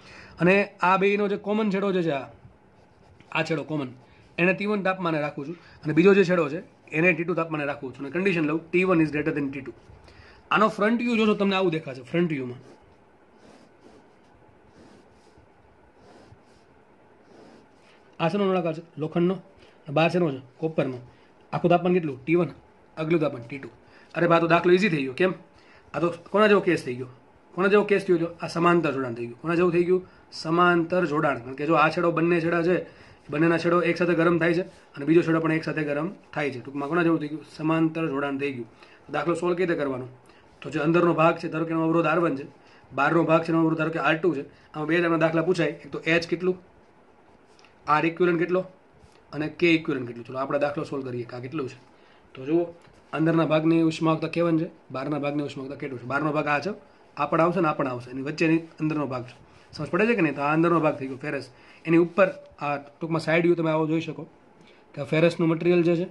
અને આ બેનો જે કોમન છેડો જે છે, આ આ છેડો કોમન એને ટી વન તાપમાને રાખું છું. અને બીજો જે છેડો છે, એને ટી ટુ તાપમાને રાખું છું. અને કન્ડિશન લઉં T one is greater than T two આનો ફ્રન્ટ વ્યૂ જોશો તમને આવું દેખાશે ફ્રન્ટ વ્યૂમાં આ શેનો નળાકાર છે? લોખંડનો? અને બાર શેનો છે? કોપરનો. આખું તાપમાન કેટલું? ટી વન અગલું તાપમાન ટી ટુ અરે બા તો દાખલો ઇઝી થઈ ગયો, કેમ? આ તો કોના જેવો કેસ થઈ ગયો? કોના જેવો કેસ થયો આ સમાંતર જોડાણ થઈ ગયું. કોના જેવું થઈ ગયું? સમાંતર જોડાણ. કારણ કે જો આ છેડો બંને છેડા છે બંનેના છેડો એક સાથે ગરમ થાય છે અને બીજો છેડો પણ એક સાથે ગરમ થાય છે. ટૂંકમાં કોના જેવું થઈ ગયું? સમાંતર જોડાણ થઈ ગયું. દાખલો સોલ્વ કઈ રીતે કરવાનો? તો જે અંદરનો ભાગ છે, ધારો કે એનો અવરોધ આર છે બહારનો ભાગ છે, એનો અવરોધ ધારો કે આર છે, આમાં બે તમને દાખલા પૂછાય. એક તો એચ કેટલું? આર ઇક્વિલન્ટ કેટલો? અને કે ઇક્વિલન્ટ કેટલું? ચલો આપણે દાખલો સોલ્વ કરીએ કે આ કેટલું છે? તો જુઓ, અંદરના ભાગની ઉષ્માવકતા કેવન છે બહારના ભાગની ઉષ્માવકતા કેટલું છે. બહારનો ભાગ આ છે, આ પણ આવશે ને આ પણ આવશે. એની વચ્ચેની અંદરનો ભાગ છે. સમજ પડે છે કે નહીં? તો આ અંદરનો ભાગ થઈ ગયો, ફેરસ. એની ઉપર, આ ટૂંકમાં સાઈડ વ્યૂ તમે આવો જોઈ શકો, કે આ ફેરસનું મટીરિયલ જે છે,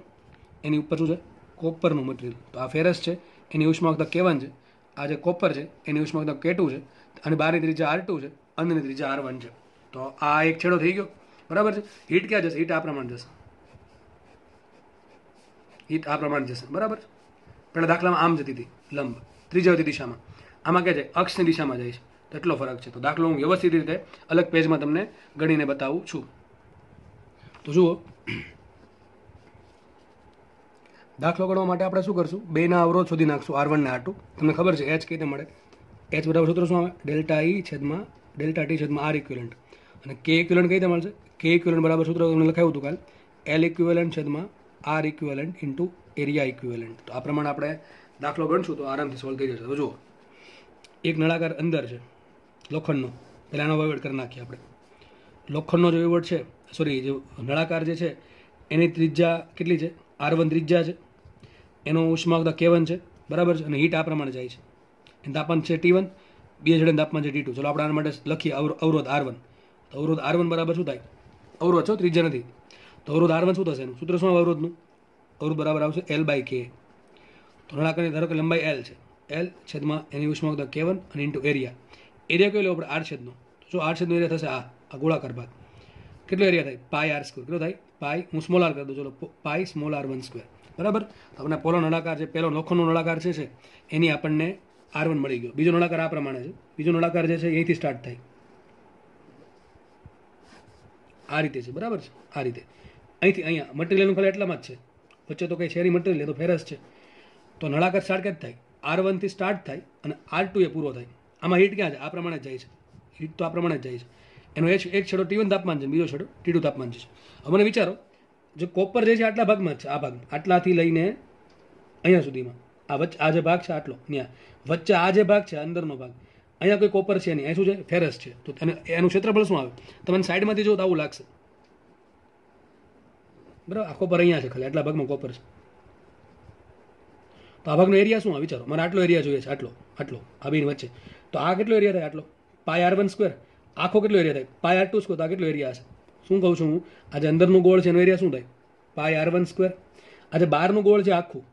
એની ઉપર શું છે? કોપરનું મટીરિયલ તો આ ફેરસ છે, એની ઉષ્માવકતા કેવન છે. આ જે કોપર છે, એની ઉષ્માવકતા કેટું છે. અને બહારની ત્રીજા આર ટુ છે, અંદરની ત્રીજા આર વન છે. તો આ એક છેડો થઈ ગયો. બરાબર છે? હીટ ક્યાં જશે? હીટ આ પ્રમાણે જશે. હીટ આ પ્રમાણે જશે. બરાબર છે? પહેલાં દાખલામાં આમ જતી હતી, લંબ. ત્રીજા દિશામાં. આમાં ક્યાં જાય અક્ષની દિશામાં જાય છે. એટલો ફરક છે. તો દાખલો હું વ્યવસ્થિત રીતે અલગ પેજમાં તમને ગણીને બતાવું છું. તો જુઓ. દાખલો ગણવા માટે આપણે શું કરશું? બેના અવરોધ શોધી નાખશું. આર વન ને આર ટુ તમને ખબર છે એચ કઈ રીતે મળે? એચ બરાબર સૂત્ર શું આવે? ડેલ્ટા ઈ છેદમાં, ડેલ્ટા ટી છેદમાં આર ઇક્વિલન્ટ અને કે ઇક્વિલન્ટ કઈ રીતે મળશે? કે ઇક્વિલન્ટ બરાબર સૂત્ર તમને લખાયું હતું કાલ. એલ ઇક્વિવેલન્ટ છેદમાં R equivalent into area equivalent તો આ પ્રમાણે આપણે દાખલો ગણશું તો આરામથી સોલ્વ થઈ જશે. તો જુઓ. એક નળાકાર અંદર છે. લોખંડનો. પહેલાં એનો વહીવટ કરી નાખીએ આપણે. લોખંડનો જે વહીવટ છે સોરી જે નળાકાર જે છે, એની ત્રિજ્યા કેટલી છે? આર વન ત્રિજ્યા છે. એનો ઉષ્માવકતા કેવન છે, બરાબર છે? અને હીટ આ પ્રમાણે જાય છે. એનું તાપમાન છે ટી વન, બે જડે તાપમાન છે ટી ટુ. ચલો આપણે આના માટે લખીએ અવરોધ આર વન. તો અવરોધ આર વન બરાબર શું થાય? અવરોધ છો ત્રિજ્યા નથી. તો અવરોધ આર વન શું થશે? એનું સૂત્ર શું અવરોધનું? અવરોધ બરાબર આવશે એલ બાય કે તો નળાકારની ધારો કે લંબાઈ એલ છે. એલ છેદમાં એની ઉષ્માવકતા કેવન અને ઇન્ટુ એરિયા એરિયા કયો લેવો આપણે આર છેદનો. જો આર છેદનો એરિયા થશે? આ. આ ગોળાકાર ભાગ કેટલો એરિયા થાય? Pi R square. કેટલો થાય? પાય હું સ્મોલ આર કરી દઉં. ચલો pi small R one square. બરાબર? તો આપણને પહેલો નળાકાર છે પહેલો લોખંડનો નળાકાર છે છે, એની આપણને આર વન મળી ગયો. બીજો નળાકાર આ પ્રમાણે છે. બીજો નળાકાર જે છે અહીંથી સ્ટાર્ટ થાય. આ રીતે છે. બરાબર છે? આ રીતે. અહીંથી અહીંયા મટીરિયલનું ખાલી એટલામાં જ છે. વચ્ચે તો કંઈ શેરી મટીરિયલ એ તો ફેરસ છે. તો નળાકાર સ્ટાર્ટ ક્યાં થાય? આર વનથી સ્ટાર્ટ થાય અને આર ટુ એ પૂરો થાય. આમાં હીટ ક્યાં છે? આ પ્રમાણે જ જાય છે. હીટ તો આ પ્રમાણે જ જાય છે. એનો એક એક છેડો ટી વન તાપમાન છે, બીજો છેડો ટી ટુ તાપમાન છે. મને વિચારો, જે કોપર જે છે આટલા ભાગમાં જ છે, આ ભાગ. આટલાથી લઈને અહીંયા સુધીમાં. આ વચ્ચે, આ જે ભાગ છે, આટલો ત્યાં વચ્ચે આ જે ભાગ છે અંદરનો ભાગ. અહીંયા કોઈ કોપર છે નહીં. અહીં શું છે? ફેરસ છે. તો એને, એનું ક્ષેત્રફળ શું આવે? તમને સાઈડમાંથી જો તો આવું લાગશે. બરાબર? આ કોપર અહીંયા છે ખાલી. આટલા ભાગમાં કોપર છે. તો આ ભાગનો એરિયા શું આ વિચારો. મને આટલો એરિયા જોઈએ છે. આટલો આટલો. આ બેની વચ્ચે. તો આ કેટલો એરિયા થાય આટલો? પાય આર વન સ્ક્વેર આખો કેટલો એરિયા થાય? પાય આર ટુ સ્ક્વેર તો આ કેટલો એરિયા હશે શું કહું છું હું? આ જે અંદરનું ગોળ છે એનો એરિયા શું થાય? પાય આર વન સ્ક્વેર આ જે બહારનું ગોળ છે આખું.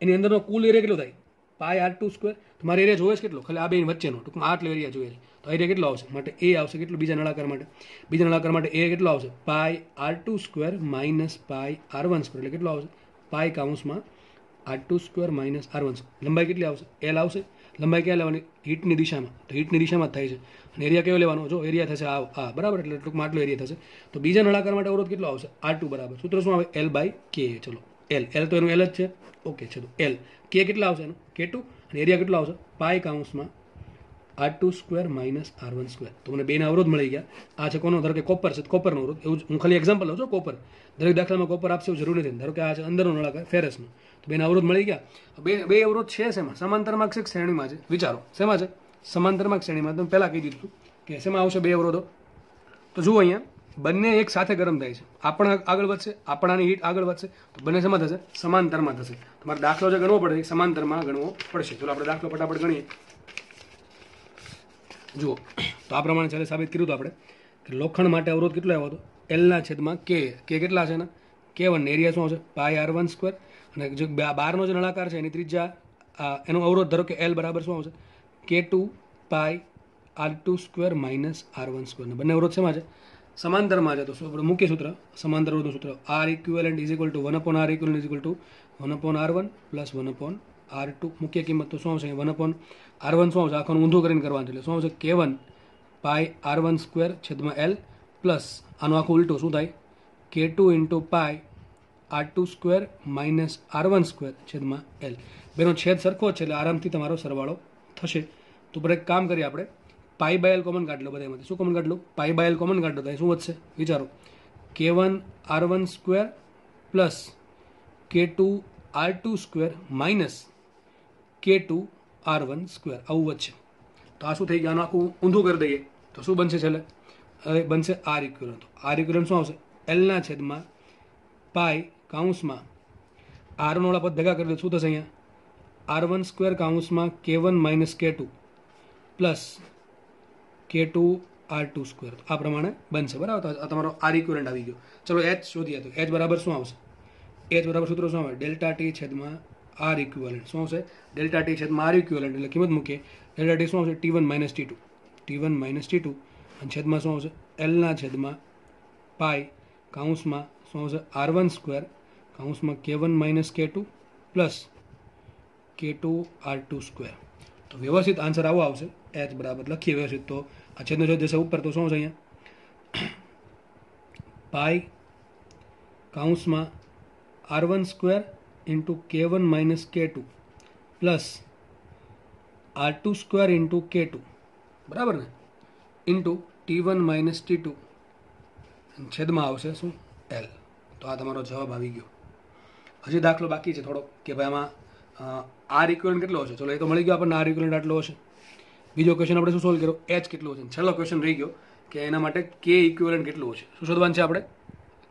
એની અંદરનો કુલ એરિયા કેટલો થાય? પાય આર ટુ સ્ક્વેર તો મારે એરિયા જોવે છે કેટલો? ખાલી આ બે વચ્ચેનો. ટૂંકમાં આટલો એરિયા જોઈએ છે. તો એરિયા કેટલો આવશે? માટે એ આવશે. કેટલું? બીજા નળાકાર માટે. બીજા નળાકાર માટે એ કેટલો આવશે? Pi R two square minus pi R one square એટલે કેટલો આવશે? Pi કાઉન્સમાં R two square minus R one લંબાઈ કેટલી આવશે? એલ આવશે. લંબાઈ ક્યાં લેવાની? હીટની દિશામાં. તો હીટની દિશામાં જ થાય છે. અને એરિયા કયો લેવાનો? જો એરિયા થશે આ આ, બરાબર? એટલે ટૂંકમાં આટલો એરિયા થશે. તો બીજા નળાકાર માટે અવરોધ કેટલો આવશે? આર ટુ બરાબર. સૂત્ર શું આવે? એલ બાય કે ચલો એલ એલ તો એનું એલ જ છે? ઓકે ચલો એલ કે કેટલા આવશે એનું? કે ટુ અને એરિયા કેટલો આવશે? Pi કાઉન્સમાં R two square minus R one square તો મને બેના અવરોધ મળી ગયા. આ છે કોનો? ધારો કે કોપર છે કોપરનો અવરોધ. એવું હું ખાલી એક્ઝામ્પલ લઉં છું કોપર દરેક દાખલામાં કોપર આપશે એવું જરૂરી નથી. ધારો કે આ છે અંદરનો નળાકાર ફેરસનો તો અવરોધ મળી ગયા? બે બે અવરોધ છે શેમાં સમાંતરમાં છે કે શ્રેણીમાં છે? વિચારો. શેમાં છે? સમાંતરમાં માર્ગ શ્રેણીમાં. તમે પહેલાં કહી દીધું કે શેમાં આવશે બે અવરોધો? તો જુઓ અહીંયા, બંને એક સાથે ગરમ થાય છે. આપણા આગળ વધશે, આપણાની હીટ આગળ વધશે, તો બંને શેમાં થશે? સમાંતરમાં થશે. તમારે દાખલો જે ગણવો પડે સમાંતરમાં ગણવો પડશે. ચલો, આપણે દાખલો ફટાફટ ગણીએ. જુઓ. તો આ પ્રમાણે છેલ્લે સાબિત કર્યું હતું આપણે કે લોખંડ માટે અવરોધ કેટલો આવ્યો હતો? એલના છેદમાં કે કે કેટલા છે ને કે વન એરિયા શું આવશે? પાય આર વન સ્ક્વેર અને જે બહારનો જે નળાકાર છે, એની ત્રિજ્યા એનો અવરોધ ધારો કે એલ બરાબર શું આવશે? K two pi R two square minus R one square બંને અવરોધ શેમાં છે? સમાંતરમાં છે. તો શું આપણે મુખ્ય સૂત્ર, સમાંતર અવરોધનું સૂત્ર. R equivalent is equal to one upon R equivalent is equal to one upon R one plus one upon R two મુખ્ય કિંમત તો શું આવશે? વન અપોન આર વન શું આવશે? આખોનું ઊંધું કરીને કરવાનું એટલે શું આવશે? K one pi R one square છેદમાં એલ પ્લસ આનું આખું ઉલટું શું થાય? K two into pi R two square minus R one square છેદમાં એલ. બેનો છેદ સરખો છે એટલે આરામથી તમારો સરવાળો થશે. તો પર એક કામ કરીએ આપણે. પાઈ બાય એલ કોમન કાઢ લો બધામાંથી શું કોમન કાઢ લો પાઈ બાય કોમન કાઢ લો તો શું વધશે? વિચારો. K one R one square plus K two R two square minus K two R one square. આવું વધશે. તો આ શું થઈ ગયું? આનું આખું ઊંધું કરી દઈએ. તો શું બનશે છેલ્લે? હવે બનશે આર ઇક્વિવલન્ટ તો આર ઇક્વિવલન્ટ શું આવશે? એલના છેદમાં પાય કાઉન્સમાં. આરનો વાળા પદ ભેગા કરી દો, શું થશે અહીંયા? R one square કાઉન્સમાં K one minus K two plus K two R two square આ પ્રમાણે બનશે, બરાબર? આ તમારો આર ઇક્વરન્ટ આવી ગયો. ચલો એચ શોધીએ તો એચ બરાબર શું આવશે? એચ બરાબર સૂત્ર શું આવે? ડેલ્ટા ટી છેદમાં આર ઇક્વલન્ટ શું આવશે? ડેલ્ટા ટી છેદમાં આર ઇક્વલન્ટ એટલે કિંમત મૂકીએ. ડેલ્ટા ટી શું આવશે? T one minus T two T one minus T two અને છેદમાં શું આવશે? એલના છેદમાં પાય કાઉન્સમાં શું આવશે? R one square કાઉન્સમાં K one minus K two plus K two R two square તો વ્યવસ્થિત આન્સર આવો આવશે. એચ બરાબર લખીએ વ્યવસ્થિત. તો આ છેદનો છેદ જશે ઉપર. તો શું છે અહીંયા? Pi કાઉન્સમાં R one square into K one minus K two plus R two square into K two બરાબર ને? Into T one minus T two છેદમાં આવશે શું? એલ તો આ તમારો જવાબ આવી ગયો. હજી દાખલો બાકી છે થોડો કે ભાઈ આમાં આર ઇક્વલન્ટ કેટલો હશે? ચલો, એ તો મળી ગયો આપણને આર ઇક્વલન્ટ આટલો હશે. બીજો ક્વેશ્ચન આપણે શું સોલ્વ કર્યો? એચ કેટલો હશે છેલ્લો ક્વેશ્ચન રહી ગયો કે એના માટે કે ઇક્વિવેલન્ટ કેટલું હશે? શું શોધવાનું છે આપણે?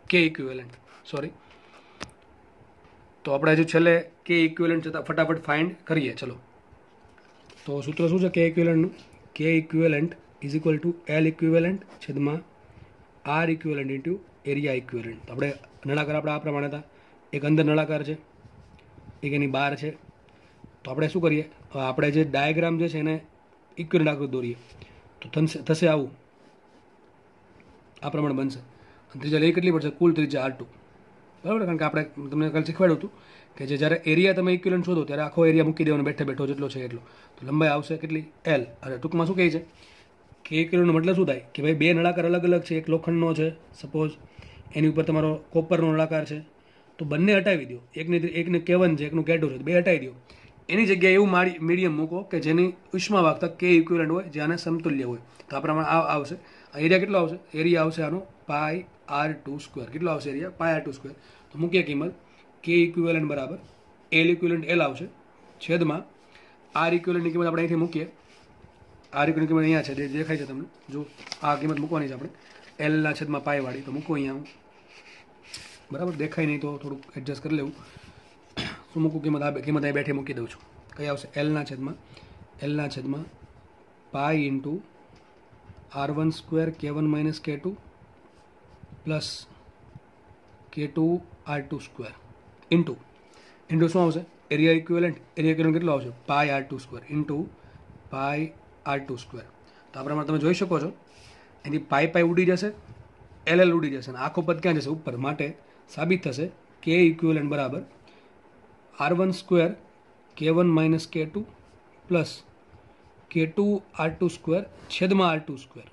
કે ઇક્વિવેલન્ટ સોરી તો આપણે હજુ છેલ્લે કે ઇક્વિવેલન્ટ છતાં ફટાફટ ફાઇન્ડ કરીએ. ચલો. તો સૂત્ર શું છે કે ઇક્વેલન્ટનું K equivalent is equal to L equivalent છેદમાં R equivalent into area equivalent આપણે નળાકાર આપણે આ પ્રમાણે હતા. એક અંદર નળાકાર છે, એક એની બહાર છે. તો આપણે શું કરીએ? આપણે જે ડાયાગ્રામ જે છે એને ઇક્વિવેલન્ટ આકૃતિ દોરીએ. તો થશે આવું. આ પ્રમાણે બનશે. અને ત્રીજા લઈ કેટલી પડશે? કુલ ત્રીજા આર ટુ બરાબર? કારણ કે આપણે, તમને કાલે શીખવાડ્યું હતું કે જે જ્યારે એરિયા તમે ઇક્વિલન્ટ શોધો, ત્યારે આખો એરિયા મૂકી દેવાનો, બેઠે બેઠો જેટલો છે એટલો. તો લંબાઈ આવશે કેટલી? એલ અને ટૂંકમાં શું કહે છે? કે ઇક્વિવેલન્ટનો મતલબ શું થાય? કે ભાઈ બે નળાકાર અલગ અલગ છે. એક લોખંડનો છે સપોઝ એની ઉપર તમારો કોપરનો નળાકાર છે. તો બંને હટાવી દો એકને એકને કેવન છે, એકનું કેટો છે બે હટાવી દો એની જગ્યાએ એવું મારી, મીડિયમ મૂકો કે જેની ઉષ્મા વાગતા કે ઇક્વિલન્ટ હોય જે આને સમતુલ્ય હોય. તો આ પ્રમાણે આ આવશે. આ એરિયા કેટલો આવશે? એરિયા આવશે આનો પાય આર ટુ સ્ક્વેર કેટલો આવશે area pi R two square તો મૂકીએ કિંમત કે ઇક્વિવેલન્ટ બરાબર. એલ ઇક્વિવેલન્ટ એલ આવશે. છેદમાં આર ઇક્વિવેલન્ટની કિંમત આપણે અહીંથી મૂકીએ. આર ઇક્વિવેલન્ટ કિંમત અહીંયા છે, જે દેખાય છે તમને. જો આ કિંમત મૂકવાની છે આપણે. એલના છેદમાં પાયવાળી તો મૂકો અહીંયા હું. બરાબર? દેખાય નહીં તો થોડુંક એડજસ્ટ કરી લેવું. શું મૂકું કિંમત આ કિંમત અહીં બેઠી મૂકી દઉં છું. કઈ આવશે? એલના છેદમાં એલના છેદમાં pi into R one square K one minus K two plus K two R two square into into શું આવશે? એરિયા ઇક્વિવેલન્ટ એરિયા ઇક્વિવેલન્ટ કેટલો આવશે? Pi R two square into pi R two square તો આ પ્રમાણે તમે જોઈ શકો છો. એની પાય પાય ઉડી જશે. એલ એલ ઉડી જશે અને આખો પદ ક્યાં જશે? ઉપર. માટે સાબિત થશે. કે ઇક્વિવેલન્ટ બરાબર. R one square K one minus K two plus K two R two square છેદમાં આર ટુ સ્ક્વેર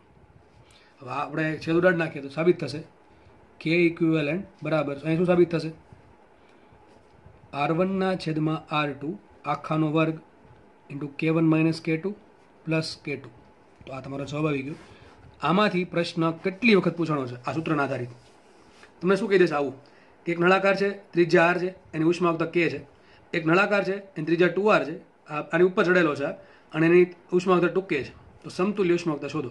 હવે આપણે છેદ ઉડાડ નાખીએ તો સાબિત થશે. કે ઇક્વિવેલન્ટ બરાબર. અહીં શું સાબિત થશે? આર વનના છેદમાં આર ટુ આખાનો વર્ગ into K one minus K two plus K two તો આ તમારો જવાબ આવી ગયો. આમાંથી પ્રશ્ન કેટલી વખત પૂછવાનો છે? આ સૂત્રના આધારિત. તમને શું કહી દેશે આવું? કે એક નળાકાર છે ત્રીજા આર છે, એની ઉષ્મા આવતા કે છે. એક નળાકાર છે, એની ત્રીજા ટુ આર છે આની ઉપર ચડેલો છે, અને એની ઉષ્મા આવતા ટૂંકે છે. તો સમતુલ્ય ઉષ્મા આવતા શોધો.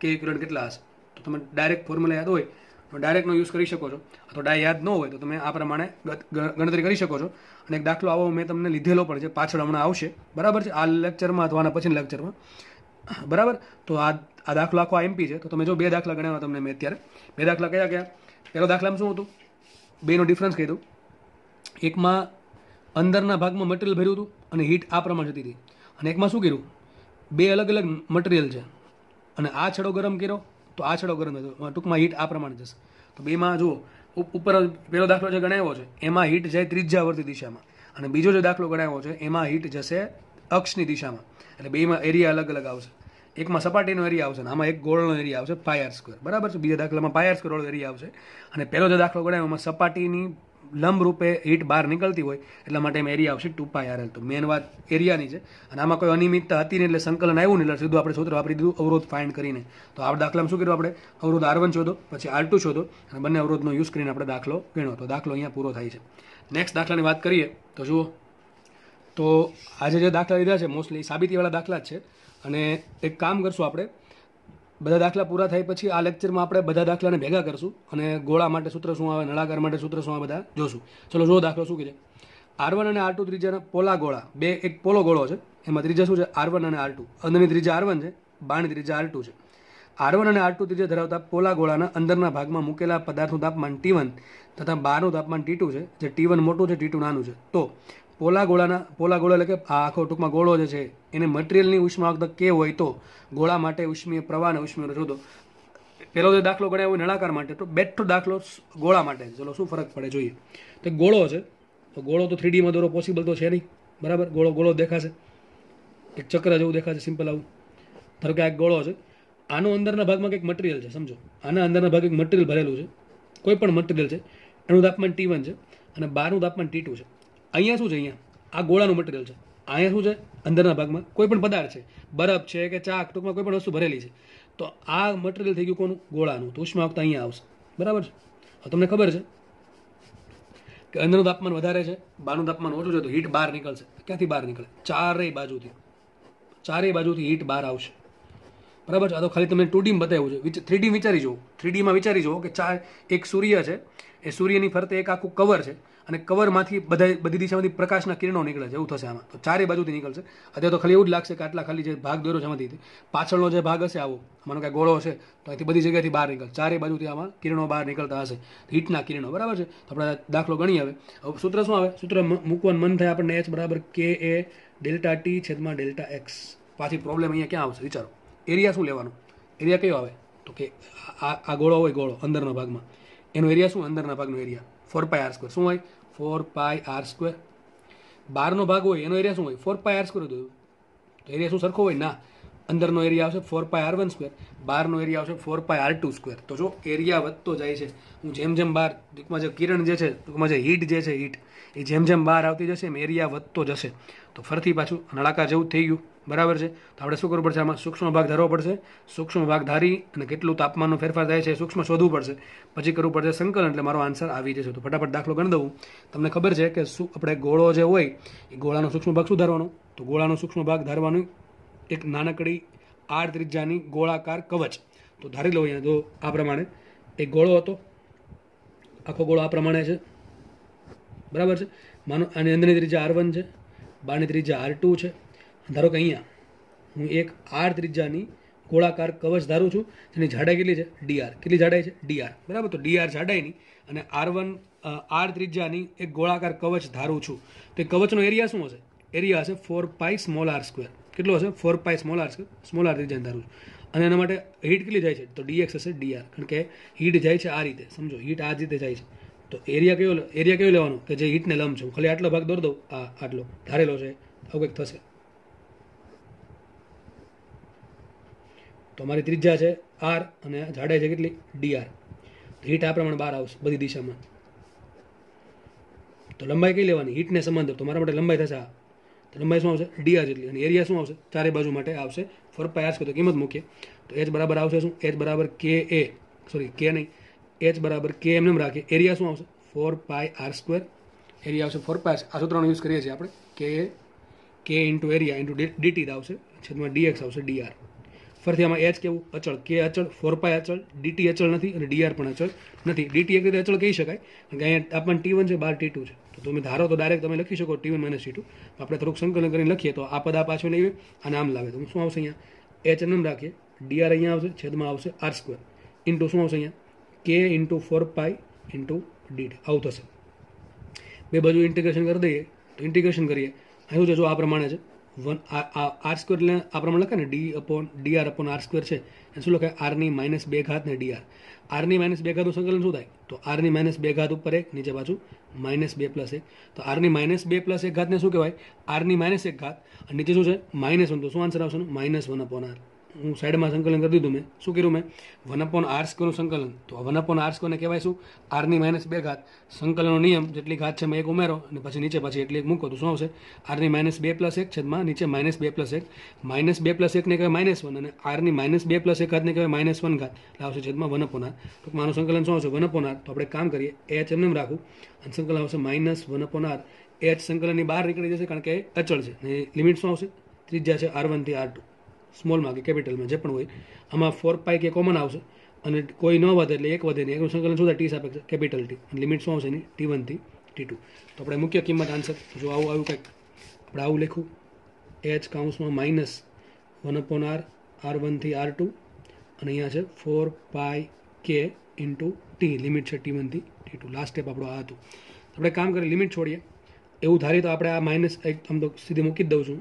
કે કિરણ કેટલા હશે? તો તમે ડાયરેક્ટ ફોર્મ્યુલા યાદ હોય, તો ડાયરેક્ટનો યુઝ કરી શકો છો. અથવા ડાય યાદ ન હોય, તો તમે આ પ્રમાણે ગણતરી કરી શકો છો. અને એક દાખલો આવો મેં તમને લીધેલો પણ છે, પાછળ હમણાં આવશે. બરાબર છે? આ લેક્ચરમાં અથવા આના પછીના લેક્ચરમાં બરાબર? તો આ આ દાખલો આખો એમપી છે. તો તમે જો બે દાખલા ગણ્યા તમને મેં અત્યારે. બે દાખલા કયા કયા? પહેલો દાખલામાં શું હતું? બેનો ડિફરન્સ કહી દઉં એકમાં અંદરના ભાગમાં મટીરિયલ ભર્યું હતું અને હીટ આ પ્રમાણે જતી હતી. અને એકમાં શું કર્યું? બે અલગ અલગ મટીરિયલ છે. અને આ છેડો ગરમ કર્યો, તો આ છેડો ગરમ થશે ટૂંકમાં હીટ આ પ્રમાણે જશે. તો બેમાં જુઓ, ઉપ- ઉપર પહેલો દાખલો જે ગણાવ્યો છે, એમાં હીટ જાય ત્રિજ્યાવર્તી દિશામાં. અને બીજો જે દાખલો ગણાવ્યો છે, એમાં હીટ જશે અક્ષની દિશામાં. એટલે બેમાં એરિયા અલગ અલગ આવશે. એકમાં સપાટીનો એરિયા આવશે અને આમાં એક ગોળનો એરિયા આવશે પાયર સ્ક્વેર બરાબર છે? બીજા દાખલામાં પાયર આર સ્ક્વેર વાળો એરિયા આવશે. અને પહેલો જે દાખલો ગણાય એમાં સપાટીની લંબ રૂપે હીટ બહાર નીકળતી હોય, એટલા માટે એમાં એરિયા આવશે ટુ પાય તો મેન વાત એરિયાની છે. અને આમાં કોઈ અનિયમિતતા હતી નહીં એટલે સંકલન આવ્યું નહીં એટલે સીધું આપણે સૂત્ર વાપરી દીધું, અવરોધ ફાઇન્ડ કરીને. તો આ દાખલામાં શું કર્યું આપણે? અવરોધ આર વન શોધો, પછી આર ટુ શોધો, અને બંને અવરોધનો યુઝ કરીને આપણે દાખલો ગણ્યો. તો દાખલો અહીંયા પૂરો થાય છે. નેક્સ્ટ દાખલાની વાત કરીએ, તો જુઓ. તો આજે જે દાખલા લીધા છે મોસ્ટલી સાબિતીવાળા દાખલા જ છે. અને એક કામ કરશું આપણે. બધા દાખલા પૂરા થાય પછી આ લેક્ચરમાં આપણે બધા દાખલાને ભેગા કરશું અને ગોળા માટે સૂત્ર શું આવે, નળાકાર માટે સૂત્ર શું આવે, બધા જોશું. ચલો જો દાખલો શું છે આર વન અને આર ટુ ત્રીજાના પોલા ગોળા. બે એક પોલો ગોળો છે. એમાં ત્રીજા શું છે? આર વન અને આર ટુ અંદરની ત્રીજા આર વન છે. બાણી ત્રીજા આર ટુ છે. આર વન અને આર ટુ ત્રીજા ધરાવતા પોલા ગોળાના અંદરના ભાગમાં મૂકેલા પદાર્થનું તાપમાન ટી વન તથા બહારનું તાપમાન ટી ટુ છે, જે ટી વન મોટું છે ટી ટુ નાનું છે. તો પોલા ગોળાના પોલા ગોળો એટલે કે આ આખો ટૂંકમાં ગોળો જે છે, એને મટીરિયલની ઉષ્માવર્ધક કે હોય તો ગોળા માટે ઉષ્મીય પ્રવાહ અને ઉષ્મીય શોધો પહેલો જે દાખલો ગણાય હોય નળાકાર માટે, તો બેઠો દાખલો ગોળા માટે. ચલો, શું ફરક પડે જોઈએ? તો ગોળો છે, તો ગોળો તો થ્રીડીમાં દોરો પોસિબલ તો છે નહીં. બરાબર? ગોળો ગોળો દેખાશે. એક ચક્ર જેવું દેખાશે સિમ્પલ આવું. ધારો કે આ એક ગોળો છે. આનો અંદરના ભાગમાં કંઈક મટીરિયલ છે, સમજો. આના અંદરના ભાગે મટીરિયલ ભરેલું છે. કોઈ પણ મટીરિયલ છે. એનું તાપમાન ટી વન છે અને બહારનું તાપમાન ટી ટુ છે. અહીંયા શું છે અહીંયા? આ ગોળાનું મટીરિયલ છે. અહીંયા શું છે? અંદરના ભાગમાં કોઈ પણ પદાર્થ છે. બરફ છે કે ચાક, ટૂંકમાં કોઈ પણ વસ્તુ ભરેલી છે. તો આ મટીરિયલ થઈ ગયું કોનું? ગોળાનું. તો ઉષ્માવક્તા અહીંયા આવશે. બરાબર છે? તમને ખબર છે કે અંદરનું તાપમાન વધારે છે, બહારનું તાપમાન ઓછું છે, તો હીટ બહાર નીકળશે. ક્યાંથી બહાર નીકળે? ચારેય બાજુથી. ચારેય બાજુથી હીટ બહાર આવશે. બરાબર છે? આ તો ખાલી તમને ટુ ડીમ બતાવ્યું છે. થ્રી ડી વિચારી જુઓ. થ્રી ડીમાં વિચારી જુઓ કે ચાર, એક સૂર્ય છે એ સૂર્યની ફરતે એક આખું કવર છે અને કવરમાંથી બધા બધી દિશામાંથી પ્રકાશના કિરણો નીકળે છે. એવું થશે આમાં. તો ચારે બાજુથી નીકળશે. અત્યારે તો ખાલી એવું જ લાગશે કે આટલા ખાલી જે ભાગ દોર્યો છે એમાંથી પાછળનો જે ભાગ હશે આવો. માનો કે ગોળો હશે, તો અહીંથી બધી જગ્યાથી બહાર નીકળે ચારે બાજુથી આમાં કિરણો બહાર નીકળતા હશે. હીટના કિરણો, બરાબર છે? તો આપણે દાખલો ગણી આવે સૂત્ર શું આવે? સૂત્ર મૂકવાનું મન થાય આપણને એચ બરાબર કે એ ડેલ્ટા ટી છેદમાં ડેલ્ટા એક્સ. પાછી પ્રોબ્લેમ અહીંયા ક્યાં આવશે? વિચારો. એરિયા શું લેવાનો? એરિયા કયો આવે? તો કે આ ગોળો હોય ગોળો, અંદરના ભાગમાં. એનો એરિયા શું? અંદરના ભાગનો area four pi R square શું હોય? ફોર પાય આર સ્ક્વેર બહારનો ભાગ હોય, એનો એરિયા શું હોય? ફોર પાય આર સ્ક્વેર તો એરિયા શું સરખો હોય? ના. અંદરનો એરિયા આવશે four pi R one square બહારનો એરિયા આવશે four pi R two square તો જો એરિયા વધતો જાય છે, હું જેમ જેમ બહાર ટૂંકમાં જે કિરણ જે છે, ટૂંકમાં જે હીટ જે છે હીટ એ જેમ જેમ બહાર આવતી જશે, એમ એરિયા વધતો જશે. તો ફરીથી પાછું નળાકાર જેવું થઈ ગયું. બરાબર છે? તો આપણે શું કરવું પડશે? આમાં સૂક્ષ્મ ભાગ ધારવો પડશે. સૂક્ષ્મ ભાગ ધારી અને કેટલું તાપમાનનો ફેરફાર થાય છે સૂક્ષ્મ શોધવું પડશે. પછી કરવું પડશે સંકલન, એટલે મારો આન્સર આવી જશે. તો ફટાફટ દાખલો ગણી દઉં. તમને ખબર છે કે શું આપણે ગોળો જે હોય, એ ગોળાનો સૂક્ષ્મ ભાગ શું ધારવાનો? તો ગોળાનો સૂક્ષ્મ ભાગ ધારવાનું એક નાનકડી આડ ત્રિજ્યાની ગોળાકાર કવચ. તો ધારી લો અહીંયા તો આ પ્રમાણે. એક ગોળો હતો. આખો ગોળો આ પ્રમાણે છે. બરાબર છે? માનો, આની અંદરની ત્રિજ્યા આર વન છે. બારની ત્રિજ્યા આર ટુ છે. ધારો કે અહીંયા હું એક આર ત્રિજ્યાની ગોળાકાર કવચ ધારું છું જેની જાડાઈ કેટલી છે? ડીઆર કેટલી જાડાઈ છે? ડીઆર બરાબર? તો ડીઆર જાડાઈની અને આર વન આર ત્રિજ્યાની એક ગોળાકાર કવચ ધારું છું. તો એ કવચનો એરિયા શું હશે? એરિયા હશે four pi small R square કેટલો હશે? Four pi small R square small R ત્રિજ્યાને ધારું છું. અને એના માટે હીટ કેટલી જાય છે? તો ડીએક્સ હશે ડીઆર કારણ કે હીટ જાય છે આ રીતે. સમજો હીટ આ રીતે જાય છે. તો એરિયા કયો એરિયા કયો લેવાનો? કે જે હીટને લંબ છે. હું ખાલી આટલો ભાગ દોર દઉં? આ આટલો. ધારેલો છે. આવું કંઈક થશે. તો અમારી ત્રિજ્યા છે આર અને જાડાઈ છે કેટલી? ડીઆર હીટ આ પ્રમાણે બહાર આવશે બધી દિશામાં. તો લંબાઈ કઈ લેવાની? હીટને સમાંતર તો મારા માટે લંબાઈ થશે આ. તો લંબાઈ શું આવશે? ડીઆર જેટલી. અને એરિયા શું આવશે? ચારે બાજુ માટે આવશે. ફોર પાય આર તો કિંમત મૂકીએ. તો એચ બરાબર આવશે શું? એચ બરાબર કે એ. સોરી કે નહીં. એચ બરાબર કે એમને એમ રાખીએ. એરિયા શું આવશે? Four pi R square. Area આવશે ફોર પાય આ સૂત્રનો યુઝ કરીએ છીએ આપણે. કે k into area into DT આવશે. છેદમાં ડીએક્સ આવશે ડીઆર ફરીથી આમાં એચ કેવું? અચળ. કે અચળ ફોર પાય અચળ ડીટી અચળ નથી અને ડીઆર પણ અચળ નથી. ડીટી એક રીતે અચળ કહી શકાય. કારણ કે અહીંયા આપણને ટી વન છે, બાર ટી ટુ છે. તો તમે ધારો તો ડાયરેક્ટ તમે લખી શકો T one minus T two આપણે થોડુંક સંકલન કરીને લખીએ તો આ પદ આ પાછું લઈએ અને આમ લાગે. તો શું આવશે અહીંયા? એચ એમ રાખીએ. ડીઆર અહીંયા આવશે, છેદમાં આવશે આર સ્ક્વેર ઇન્ટુ શું આવશે અહીંયા? K into four pi into D T આવું થશે. બે બાજુ ઇન્ટિગ્રેશન કરી દઈએ. તો ઇન્ટિગ્રેશન કરીએ. અહીં છે? જો આ પ્રમાણે છે. વન આર સ્ક્વેર એટલે આ પ્રમાણે લખે ને D upon D R upon R square છે. એ શું લખાય? આરની માઇનસ બે ઘાત ને ડીઆર આરની માઇનસ બે ઘાતનું સંકલન શું થાય? તો આરની માઇનસ બે ઘાત ઉપર એક, નીચે પાછું માઇનસ બે પ્લસ એક. તો આરની માઇનસ બે પ્લસ એક ઘાતને શું કહેવાય? આરની માઇનસ એક ઘાત. નીચે શું છે? માઇનસ વન તો શું આન્સર આવશે? માઇનસ વન અપોન આર હું સાઈડમાં સંકલન કરી દીધું મેં. શું કર્યું મેં? વન અપોન આર સ્ક્વેરનું સંકલન. તો વન અપોન આર સ્ક્વેરને કહેવાય શું? આરની માઇનસ બે ઘાત. સંકલનનો નિયમ, જેટલી ઘાત છે મેં એક ઉમેરો અને પછી નીચે પછી એટલી એક મૂકો. તો શું આવશે? આરની માઇનસ બે પ્લસ એક છેદમાં નીચે માઇનસ બે પ્લસ એક. માઇનસ બે પ્લસ એકને કહેવાય માઇનસ વન અને આરની માઇનસ બે પ્લસ એક ઘાતને કહેવાય માઇનસ વન ઘાત. એટલે આવશે છેદમાં વન અપોન આર. તો મારું સંકલન શું આવશે? One upon R. તો આપણે કામ કરીએ. એચ એમને એમ રાખું. અને સંકલન આવશે minus one upon R. H સંકલનની બહાર નીકળી જશે કારણ કે એ અચળ છે. અને લિમિટ શું આવશે? ત્રિજ્યા છે આર વનથી આર ટુ સ્મોલમાં કે કેપિટલમાં જે પણ હોય, આમાં ફોર પાઈ કે કોમન આવશે અને કોઈ ન વધે એટલે એક વધે નહીં. એકનું સંકલન શું ટી સાપેક્ષ કેપિટલ ટી લિમિટ શું આવશે એની? ટી વનથી ટી ટુ તો આપણે મુખ્ય કિંમત આન્સર જો આવું આવ્યું કંઈક, આપણે આવું લખ્યું H કાઉન્સમાં minus one upon R R વનથી R two અને અહીંયા છે four pi K into T limit છે ટી વનથી ટી ટુ લાસ્ટ સ્ટેપ આપણો આ હતું. આપણે કામ કરીએ લિમિટ છોડીએ. એવું ધારીએ તો આપણે આ માઇનસ એક, આમ તો સીધી મૂકી જ દઉં છું.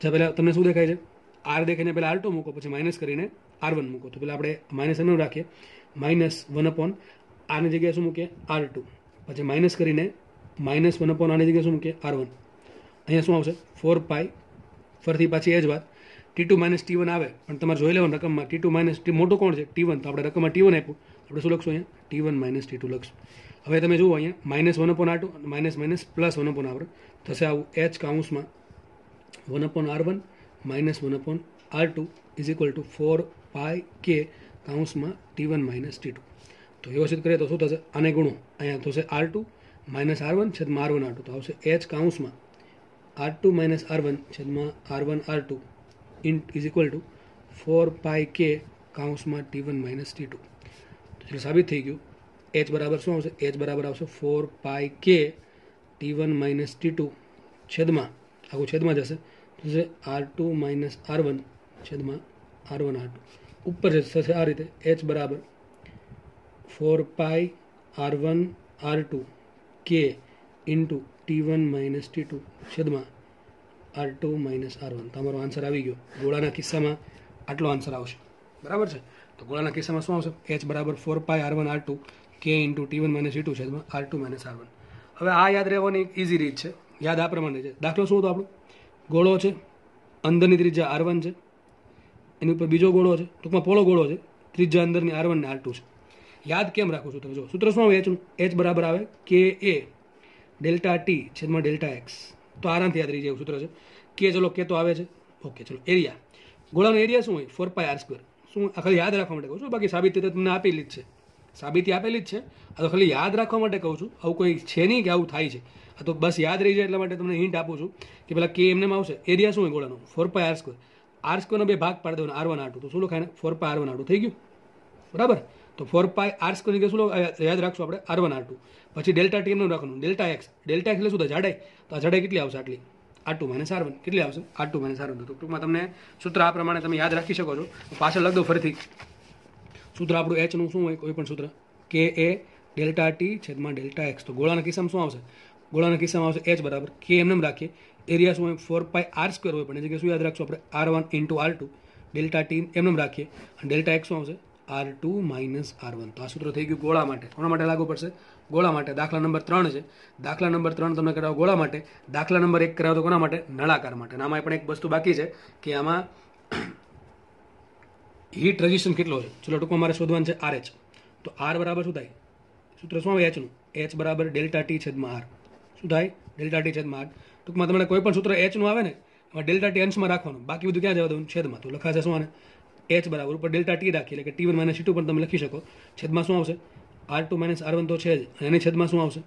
જ્યાં પહેલાં તમને શું દેખાય છે? આર દેખાઈને પહેલાં આર ટુ મૂકો, પછી માઇનસ કરીને આર વન મૂકો. તો પહેલાં આપણે માઇનસ એનું રાખીએ. માઇનસ વન અપોન આરની જગ્યાએ શું મૂકીએ? આર ટુ પછી માઇનસ કરીને માઇનસ વન અપોન આની જગ્યાએ શું મૂકીએ? આર વન અહીંયા શું આવશે? ફોર પાઈ ફરીથી પાછી એ જ વાત. T two minus T one આવે, પણ તમારે જોઈ લેવાનું રકમમાં. ટી ટુ માઇનસ ટી મોટું કોણ છે? ટી વન તો આપણે રકમમાં ટી વન આપ્યું. આપણે શું લખશું અહીંયા? T one minus T two લખશું. હવે તમે જુઓ અહીંયા minus one upon R two minus minus plus one upon R થશે આવું H કાઉન્સમાં. One upon R one minus one upon R two is equal to four pi K કાઉન્સમાં T one minus T two તો વ્યવસ્થિત કરીએ તો શું થશે આને ગુણો અહીંયા થશે R two minus R one છેદમાં આર વન આર ટુ તો આવશે H કાઉન્સમાં R two minus R one છેદમાં R one R two in is equal to four pi K કાઉન્સમાં T one minus T two તો ચાલો સાબિત થઈ ગયું H બરાબર શું આવશે એચ બરાબર આવશે four pi K T one minus T two છેદમાં આખું છેદમાં જશે છે R two minus R one છેદમાં આર વન આર ટુ ઉપર થશે આ રીતે. એચ બરાબર four pi R one R two K into T one minus T two છેદમાં R two minus R one તમારો આન્સર આવી ગયો. ગોળાના કિસ્સામાં આટલો આન્સર આવશે. બરાબર છે? તો ગોળાના કિસ્સામાં શું આવશે? એચ બરાબર four pi R one R two K into T one minus T two છેદમાં R two minus R one હવે આ યાદ રહેવાની ઇઝી રીત છે. યાદ આ પ્રમાણે છે. દાખલો શું હતો આપણો? ગોળો છે, અંદરની ત્રિજ્યા આર વન છે, એની ઉપર બીજો ગોળો છે, ટૂંકમાં પોળો ગોળો છે ત્રિજ્યા અંદરની આર વન ને આર ટુ છે. યાદ કેમ રાખું સૂત્ર જો, સૂત્ર શું આવે? એચનું એચ બરાબર આવે કે એ ડેલ્ટા ટી છેદમાં ડેલ્ટા એક્સ તો આરામથી યાદ રહી જાય એવું સૂત્ર છે. કે ચલો કે તો આવે છે. ઓકે ચલો એરિયા ગોળાનો એરિયા શું હોય? ફોર પાય આર સ્ક્વેર શું આ ખાલી યાદ રાખવા માટે કહું છું? બાકી સાબિતી તો તમને આપેલી જ છે. સાબિતી આપેલી જ છે. આ તો ખાલી યાદ રાખવા માટે કહું છું. આવું કોઈ છે નહીં કે આવું થાય છે. આ તો બસ યાદ રહી જાય એટલા માટે તમને હિન્ટ આપું છું કે પેલા કે એમને આવશે. એરિયા શું હોય ગોળાનો? Four pi R square R સ્ક્વેરનો બે ભાગ પાડી દેવાનો આર વન આર ટુ તો શું લખાય four pi R one R two થઈ ગયું? બરાબર? તો ફોર પાય આર સ્ક્વેર શું યાદ રાખશું આપણે? આર વન આર ટુ પછી ડેલ્ટા ટી એમનું રાખવાનું. ડેલ્ટા એક્સ ડેલ્ટા એક્સ એટલે શું થાય? જાડાઈ. તો આ જાડાઈ કેટલી આવશે આટલી? R two minus R one કેટલી આવશે? R two minus R one તો ટૂંકમાં તમને સૂત્ર આ પ્રમાણે તમે યાદ રાખી શકો છો. પાછળ લખ દો ફરીથી. સૂત્ર આપણું એચનું શું હોય? કોઈ પણ સૂત્ર. કે એ ડેલ્ટા ટી છેદમાં ડેલ્ટા એક્સ તો ગોળાના કિસ્સામાં શું આવશે? ગોળાના કિસ્સામાં આવશે એચ બરાબર. કે એમને રાખીએ. એરિયા શું ફોર પાય આર સ્ક્વેર હોય. પણ એ જગ્યાએ શું યાદ રાખશું આપણે? R one into R two delta T એમને રાખીએ. અને ડેલ્ટા એક્સ શું આવશે? R two minus R one તો આ સૂત્ર થઈ ગયું ગોળા માટે. કોના માટે લાગુ પડશે? ગોળા માટે. દાખલા નંબર ત્રણ છે. દાખલા નંબર ત્રણ તમને કરાવો ગોળા માટે. દાખલા નંબર એક કરાવો તો કોના માટે? નળાકાર માટે. અને આમાં પણ એક વસ્તુ બાકી છે કે આમાં હીટ રેઝિસ્ટન્સ કેટલો છે? ચલો, ટૂંકમાં મારે શોધવાનું છે આર એચ તો આર બરાબર શું થાય? સૂત્ર શું આવે? એચનું એચ બરાબર ડેલ્ટા ટી છેદમાં આર થાય ડેલ્ટા ટી છેદમાં આર ટૂંકમાં તમને કોઈ પણ સૂત્ર એચનું આવે ને, એમાં ડેલ્ટા ટી અંશમાં રાખવાનું. બાકી બધું ક્યાં જવા દેવાનું છેદમાં. તો લખાશે શું આને? એચ બરાબર. ઉપર ડેલ્ટા ટી રાખીએ, એટલે કે ટી વન માઇનસ ટી પણ તમે લખી શકો. છેદમાં શું આવશે? R two minus R one તો છે જ. એની છેદમાં શું આવશે?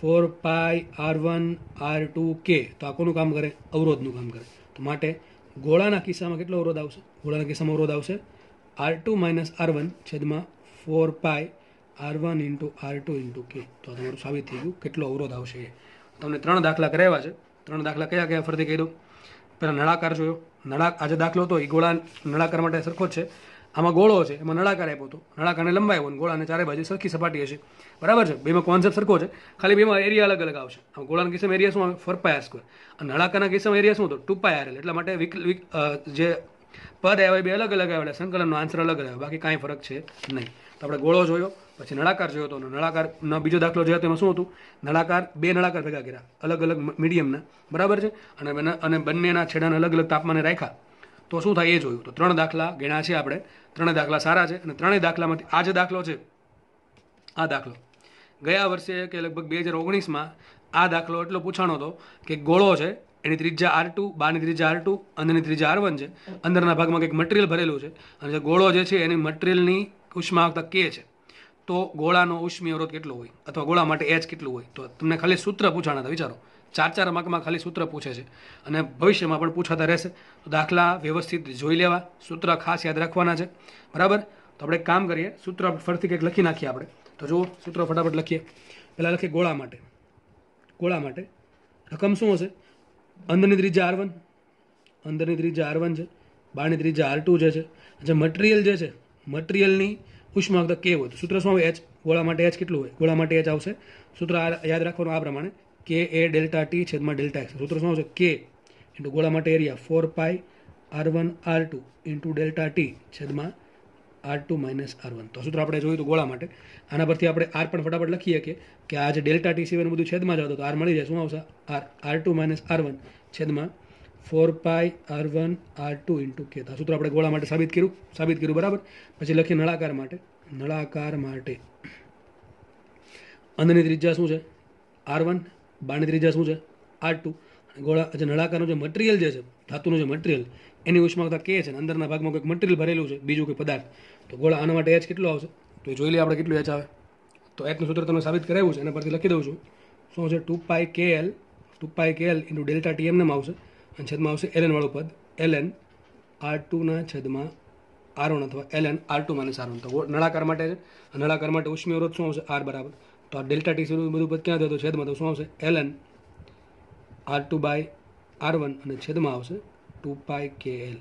Four pi R one R two K. તો આ કોનું કામ કરે? અવરોધનું કામ કરે. તો માટે ગોળાના કિસ્સામાં કેટલો અવરોધ આવશે? ગોળાના કિસ્સામાં અવરોધ આવશે. R two minus R one છેદમાં four pi R one into R two into K. તો તમારું સાબિત થઈ ગયું. કેટલો અવરોધ આવશે એ. તમને ત્રણ દાખલા કરાવ્યા છે. ત્રણ દાખલા કયા કયા ફરતી કહી દઉં પહેલાં નળાકાર જોયો. નળા આજે દાખલો હતો. એ ગોળા નળાકાર માટે સરખો જ છે. આમાં ગોળો છે. એમાં નળાકાર આપ્યો હતો. નળાકારને લંબાઈ હોય ગોળાને ચારે બાજુ સરખી સપાટી હશે. બરાબર છે? બેમાં કોન્સેપ્ટ સરખો છે. ખાલી બેમાં એરિયા અલગ અલગ આવશે. આમ ગોળાના કિસ્સામાં એરિયા શું આવે? ફોર પાય સ્ક્વેર અને નળાકારના કિસ્સામાં એરિયા શું હતો? ટુ પાય આર એટલા માટે વિક, વિક- જે પદ આવે બે અલગ અલગ આવે એટલે સંકલનનો આન્સર અલગ અલગ બાકી કાંઈ ફરક છે નહીં. તો આપણે ગોળો જોયો. પછી નળાકાર જોયો હતો નળાકારનો બીજો દાખલો જોયો તેમાં શું હતું? નળાકાર બે નળાકાર ભેગા કર્યા. અલગ અલગ મીડિયમના. બરાબર છે? અને અને બંનેના છેડાને અલગ અલગ તાપમાને રાખ્યા. તો શું થાય એ જોયું. તો ત્રણ દાખલા ગણ્યા છે આપણે. ત્રણેય દાખલા સારા છે અને ત્રણેય દાખલામાંથી આ જે દાખલો છે, આ દાખલો. ગયા વર્ષે કે લગભગ બે હજાર ઓગણીસમાં આ દાખલો એટલો પૂછાણો હતો કે ગોળો છે, એની ત્રિજ્યા આર ટુ બારની ત્રિજ્યા આર ટુ, અંદરની ત્રિજ્યા આર વન છે. અંદરના ભાગમાં કંઈક મટીરિયલ ભરેલું છે. અને જે ગોળો જે છે, એની મટીરિયલની ઉષ્માવકતા કે છે? તો ગોળાનો ઉષ્મી અવરોધ કેટલો હોય? અથવા ગોળા માટે એચ કેટલું હોય? તો તમને ખાલી સૂત્ર પૂછાણા હતા, વિચારો. ચાર ચાર માર્કમાં ખાલી સૂત્ર પૂછે છે. અને ભવિષ્યમાં પણ પૂછાતા રહેશે. તો દાખલા વ્યવસ્થિત જોઈ લેવા. સૂત્ર ખાસ યાદ રાખવાના છે. બરાબર? તો આપણે કામ કરીએ. સૂત્ર ફરીથી કંઈક લખી નાખીએ આપણે. તો જુઓ, સૂત્ર ફટાફટ લખીએ. પહેલાં લખીએ ગોળા માટે. ગોળા માટે રકમ શું હશે? અંદરની ત્રીજા આર વન. અંદરની ત્રીજા આર વન છે. બહારની ત્રીજા આર ટુ જે છે. જે મટીરિયલ જે છે, મટીરિયલની ઉષ્માવકતા કે હોય તો સૂત્ર શું આવે? એચ ગોળા માટે એચ કેટલું હોય? ગોળા માટે એચ આવશે. સૂત્ર યાદ રાખવાનું આ પ્રમાણે. કે એ ડેલ્ટા ટી છેદમાં ડેલ્ટા એક્સ સૂત્ર શું આવશે? કે ઇન્ટુ ગોળા માટે area four pi R one R two into delta T છેદમાં R two minus R one તો સૂત્ર આપણે જોયું તો ગોળા માટે. આના પરથી આપણે આર પણ ફટાફટ લખીએ કે કે આ જે ડેલ્ટા ટી સિવાયનું બધું છેદમાં જતો તો આર મળી જાય. શું આવશે? R R two minus R one છેદમાં four pi R one R two into K આ સૂત્ર આપણે ગોળા માટે સાબિત કર્યું. સાબિત કર્યું, બરાબર? પછી લખીએ નળાકાર માટે. નળાકાર માટે. અંદરની ત્રિજ્યા શું છે? આર વન બારની ત્રિજ્યા શું છે? આર ટુ ગોળા, જે નળાકારનું જે મટીરિયલ જે છે, ધાતુનું જે મટીરિયલ એની ઉષ્માવતા કે છે અંદરના ભાગમાં કંઈક મટીરિયલ ભરેલું છે, બીજું કોઈ પદાર્થ. તો ગોળા, આના માટે એચ કેટલો આવશે? તો એ જોઈ લઈએ આપણે કેટલું એચ આવે. તો એચનું સૂત્ર તમને સાબિત કરાવ્યું છે, એના પરથી લખી દઉં છું. શું છે? Two pi K L two pi K L into delta T એમને આવશે. અને છેદમાં આવશે એલ વાળું પદ. એલ એન આર ટુના છેદમાં આર વન અથવા L N R two minus R તો નળાકાર માટે નળાકાર માટે ઉષ્મી અવરોધ શું આવશે? આર બરાબર. તો આ ડેલ્ટા ટી સીનું બધું પદ ક્યાં થયું છેદમાં. તો શું આવશે? L N R two by R one અને છેદમાં આવશે ટુ પાય કે એલ.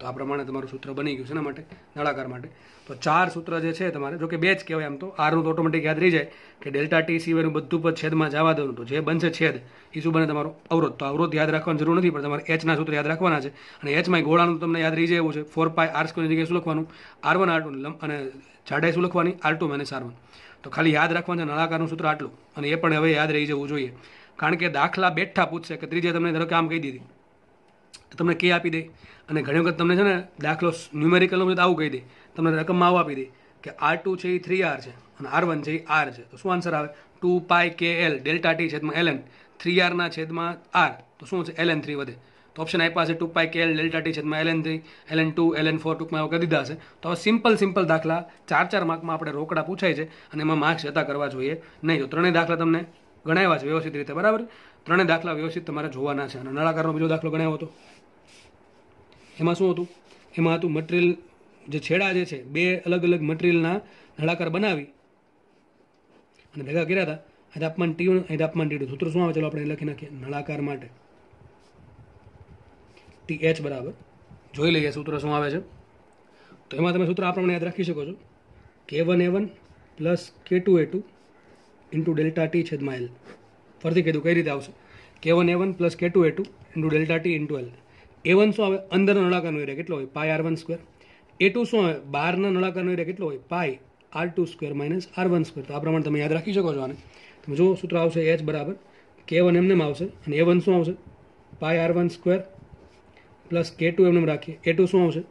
તો આ પ્રમાણે તમારું સૂત્ર બની ગયું છે એના માટે, નળાકાર માટે. તો ચાર સૂત્ર જે છે તમારે જો કે બે જ કહેવાય આમ તો આરનું તો ઓટોમેટિક યાદ રહી જાય કે ડેલ્ટા ટી સિવાયનું બધું પદ છેદમાં જવા દઉં તો જે બનશે છેદ એ શું બને તમારો અવરોધ. તો અવરોધ યાદ રાખવાની જરૂર નથી, પણ તમારે એચના સૂત્ર યાદ રાખવાના છે. અને એચમાં ગોળાનું તમને યાદ રહી જાય એવું છે. ફોર પાય આર સ્ક્વેરની જગ્યાએ શું લખવાનું? આર વન આર ટુ અને જાડાઈ શું લખવાની? R two minus R one તો ખાલી યાદ રાખવાનું છે, નળાકારનું સૂત્ર આટલું. અને એ પણ હવે યાદ રહી જવું જોઈએ. કારણ કે દાખલા બેઠા પૂછશે કે ત્રીજે તમને ધારો કે આમ કહી દીધી. તમને કે આપી દે? અને ઘણી વખત તમને છે ને દાખલો ન્યુમેરિકલનો બધું આવું કહી દે. તમને રકમમાં આવું આપી દે કે આર ટુ છે એ થ્રી આર છે અને આર વન છે એ આર છે. તો શું આન્સર આવે? Two pi K L delta T છેદમાં એલ એન થ્રી આરના છેદમાં આર તો શું છે? એલ એન થ્રી વધે. તો ઓપ્શન આપ્યા છે two pi K L delta T છેદમાં L N three L N two L N four ટૂંકમાં એવું કરી દીધા છે. તો હવે સિમ્પલ સિમ્પલ દાખલા ચાર ચાર માર્કમાં આપણે રોકડા પૂછાય છે અને એમાં માર્ક્સ જતા કરવા જોઈએ નહીં. તો ત્રણેય દાખલા તમને ગણાવ્યા છે વ્યવસ્થિત રીતે, બરાબર? ત્રણેય દાખલા વ્યવસ્થિત તમારે જોવાના છે. અને નળાકારનો બીજો દાખલો ગણાવ્યો હતો. એમાં શું હતું? એમાં હતું મટીરિયલ જે છેડા જે છે, બે અલગ અલગ મટીરિયલના નળાકાર બનાવી અને ભેગા કર્યા હતા. આ તાપમાન ટી, અહીં તાપમાન ટી, સૂત્ર શું આવે? ચાલો આપણે લખી નાખીએ. નળાકાર માટે. ટી એચ બરાબર. જોઈ લઈએ સૂત્ર શું આવે છે. તો એમાં તમે સૂત્ર આ પ્રમાણે યાદ રાખી શકો છો. K one A one plus K two A two into delta T છેદમાં એલ ફરીથી કીધું, કઈ રીતે આવશે? K one A one plus K two A two into delta T into L A one શું આવે? અંદરના નળાકારનો એરિયા કેટલો હોય? Pi R one square A two શું આવે? બહારના નળાકારનો એરિયા કેટલો હોય? Pi R two square minus R one square તો આ પ્રમાણે તમે યાદ રાખી શકો છો આને. તમે જુઓ, સૂત્ર આવશે એચ બરાબર. કે વન એમને આવશે. અને એ વન શું આવશે? Pi R one square plus K two એમને રાખીએ. એ ટુ શું આવશે?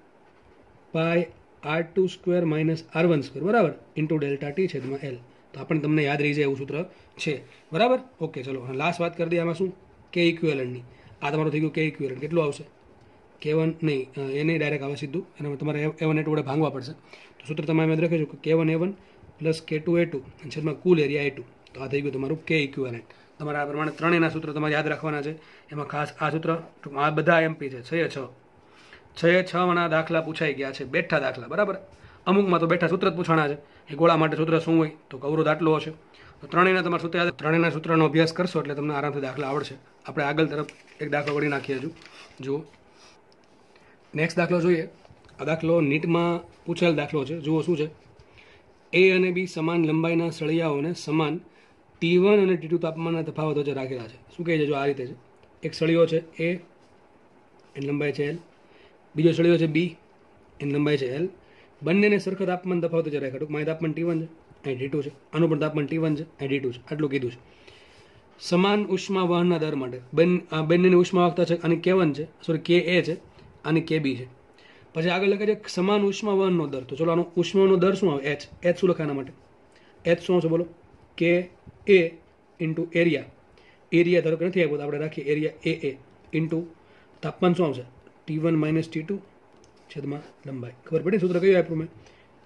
Pi R two square minus R one square બરાબર? ઇન્ટુ ડેલ્ટા ટી છેદમાં એલ તો આપણને તમને યાદ રહી જાય એવું સૂત્ર છે. બરાબર? ઓકે, ચલો. અને લાસ્ટ વાત કરી દઈએ આમાં શું? કે ઇક્વેલન્ટની આ તમારું થઈ ગયું કે ઇક્વેલન્ટ કેટલું આવશે? કે વન નહીં એ નહીં ડાયરેક્ટ આવે સીધું. અને તમારે એ વન એ વડે ભાંગવા પડશે. તો સૂત્ર તમે યાદ રાખ્યું કે K one A one plus K two A two અને છેદમાં કુલ એરિયા એ ટુ તો આ થઈ ગયું તમારું કે ઇક્વેલન્ટ તમારા આ પ્રમાણે ત્રણેયના સૂત્ર તમારે યાદ રાખવાના છે. એમાં ખાસ આ સૂત્ર આ બધા એમપી છે. છ એ છ. છ એ છ દાખલા પૂછાઈ ગયા છે. બેઠા દાખલા. બરાબર? અમુકમાં તો બેઠા સૂત્ર જ પૂછાણા છે. એ ગોળા માટે સૂત્ર શું હોય? તો અવરોધ આટલો હશે. તો ત્રણેયના તમારે સૂત્ર ત્રણેયના સૂત્રનો અભ્યાસ કરશો એટલે તમને આરામથી દાખલા આવડશે. આપણે આગળ તરફ એક દાખલો વળી નાખીએ હજુ. જુઓ. નેક્સ્ટ દાખલો જોઈએ. આ દાખલો નીટમાં પૂછેલ દાખલો છે. જુઓ શું છે? એ અને બી સમાન લંબાઈના સળિયાઓને સમાન ટી વન અને ટી ટુ તાપમાનના તફાવત વચ્ચે રાખેલા છે. શું કહે છે? જો આ રીતે છે. એક સળિયો છે એ એની લંબાઈ છે એલ બીજો સળિયો છે બી એની લંબાઈ છે એલ બંનેને સરખા તાપમાન તફાવત જ રાખ્યા ટૂંકમાં તાપમાન ટી વન છે, અહીં ટી ટુ છે. આનું પણ તાપમાન ટી વન છે, અહીં ટી ટુ છે. આટલું કીધું છે. સમાન ઉષ્મા વહનના દર માટે બંને બંનેની ઉષ્મા વાહકતા છે આની કે વન છે સોરી કે એ છે આની કે બી છે. પછી આગળ લખે છે સમાન ઉષ્મા વહનનો દર. તો ચલો આનો ઉષ્માનો દર શું આવે? એચ એચ શું લખાય માટે? એચ શું આવશે બોલો? કે એ ઇન્ટુ એરિયા એરિયા ધારો કે નથી આવ્યો તો આપણે રાખીએ એરિયા એ એ ઇન્ટુ તાપમાન શું આવશે? T one minus T two છેદમાં લંબાઈ. ખબર પડી સૂત્ર કયું આપ્યું મેં?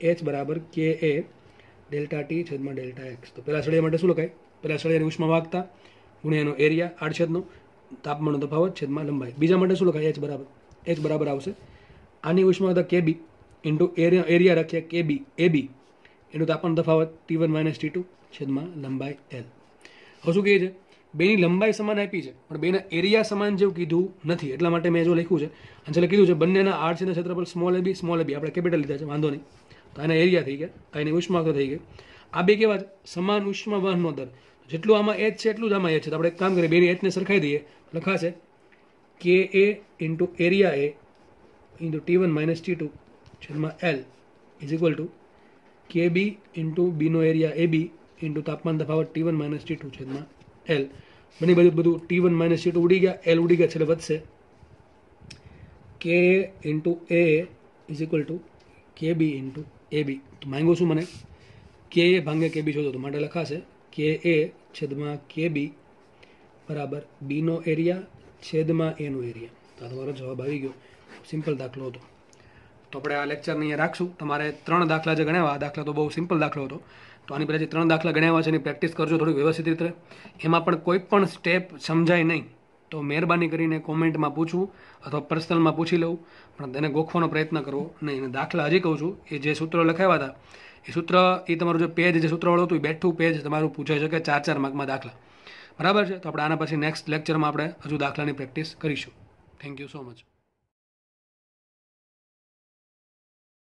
એચ બરાબર કે એ ડેલ્ટા ટી છેદમાં ડેલ્ટા એક્સ તો પહેલાં સળિયા માટે શું લખાય? પહેલાં સળિયાની ઉષ્મા વાગતા, ગુણ્યાનો એરિયા આડછેદનો, તાપમાનનો તફાવત, છેદમાં લંબાઈ. બીજા માટે શું લખાય? એચ બરાબર. એચ બરાબર આવશે. આની ઉષ્મા હતા કે બી ઇન્ટુ એરિયા એરિયા રાખ્યા કે બી એ બી એનું તાપમાન તફાવત T one minus T two છેદમાં લંબાઈ એલ હવે શું કહે છે? બેની લંબાઈ સમાન આપી છે, પણ બેના એરિયા સમાન જેવું કીધું નથી. એટલા માટે મેં જો લખ્યું છે, અને છેલ્લે કીધું છે, બંનેના આરસીના ક્ષેત્રફળ સ્મોલ એ બી સ્મોલ એ બી આપણે કેપિટલ લીધા છે, વાંધો નહીં. તો આના એરિયા થઈ ગયા આ એની ઉષ્મા થઈ ગઈ. આ બે કેવા છે? સમાન ઉષ્મા વહનનો દર. જેટલું આમાં એચ છે, એટલું જ આમાં એચ છે. તો આપણે એક કામ કરીએ, બેની એચને સરખાઈ દઈએ. લખાશે K A into area A into T one minus T two છેદમાં L is equal to K B into Bino area A B into તાપમાન તફાવત T one minus T two છેદમાં એલ બંને બાજુ બધું T one minus T two ઉડી ગયા. L ઉડી ગયા છે એટલે વધશે. K into A is equal to K B into એ બી તો માંગો શું મને? કે એ ભાંગે કે બી શોધો. તો માટે લખાશે કે એ છેદમાં કે બી બરાબર બીનો એરિયા છેદમાં એનો એરિયા તો આ તમારો જવાબ આવી ગયો. સિમ્પલ દાખલો હતો. તો આપણે આ લેક્ચરને અહીંયા રાખશું. તમારે ત્રણ દાખલા જે ગણાવ્યા આ દાખલા તો બહુ સિમ્પલ દાખલો હતો. તો આની પહેલાં જે ત્રણ દાખલા ગણાવ્યા છે એની પ્રેક્ટિસ કરજો થોડી વ્યવસ્થિત રીતે. એમાં પણ કોઈ પણ સ્ટેપ સમજાય નહીં, તો મહેરબાની કરીને કોમેન્ટમાં પૂછવું અથવા પર્સનલમાં પૂછી લઉં પણ તેને ગોખવાનો પ્રયત્ન કરવો નહીં. અને દાખલા હજી કહું છું, એ જે સૂત્રો લખાવ્યા હતા, એ સૂત્ર, એ તમારું જે પેજ જે સૂત્રવાળું હતું, એ બેઠું પેજ તમારું પૂછાઈ શકે ચાર ચાર માર્કમાં દાખલા. બરાબર છે? તો આપણે આના પછી નેક્સ્ટ લેક્ચરમાં આપણે હજુ દાખલાની પ્રેક્ટિસ કરીશું. Thank you so much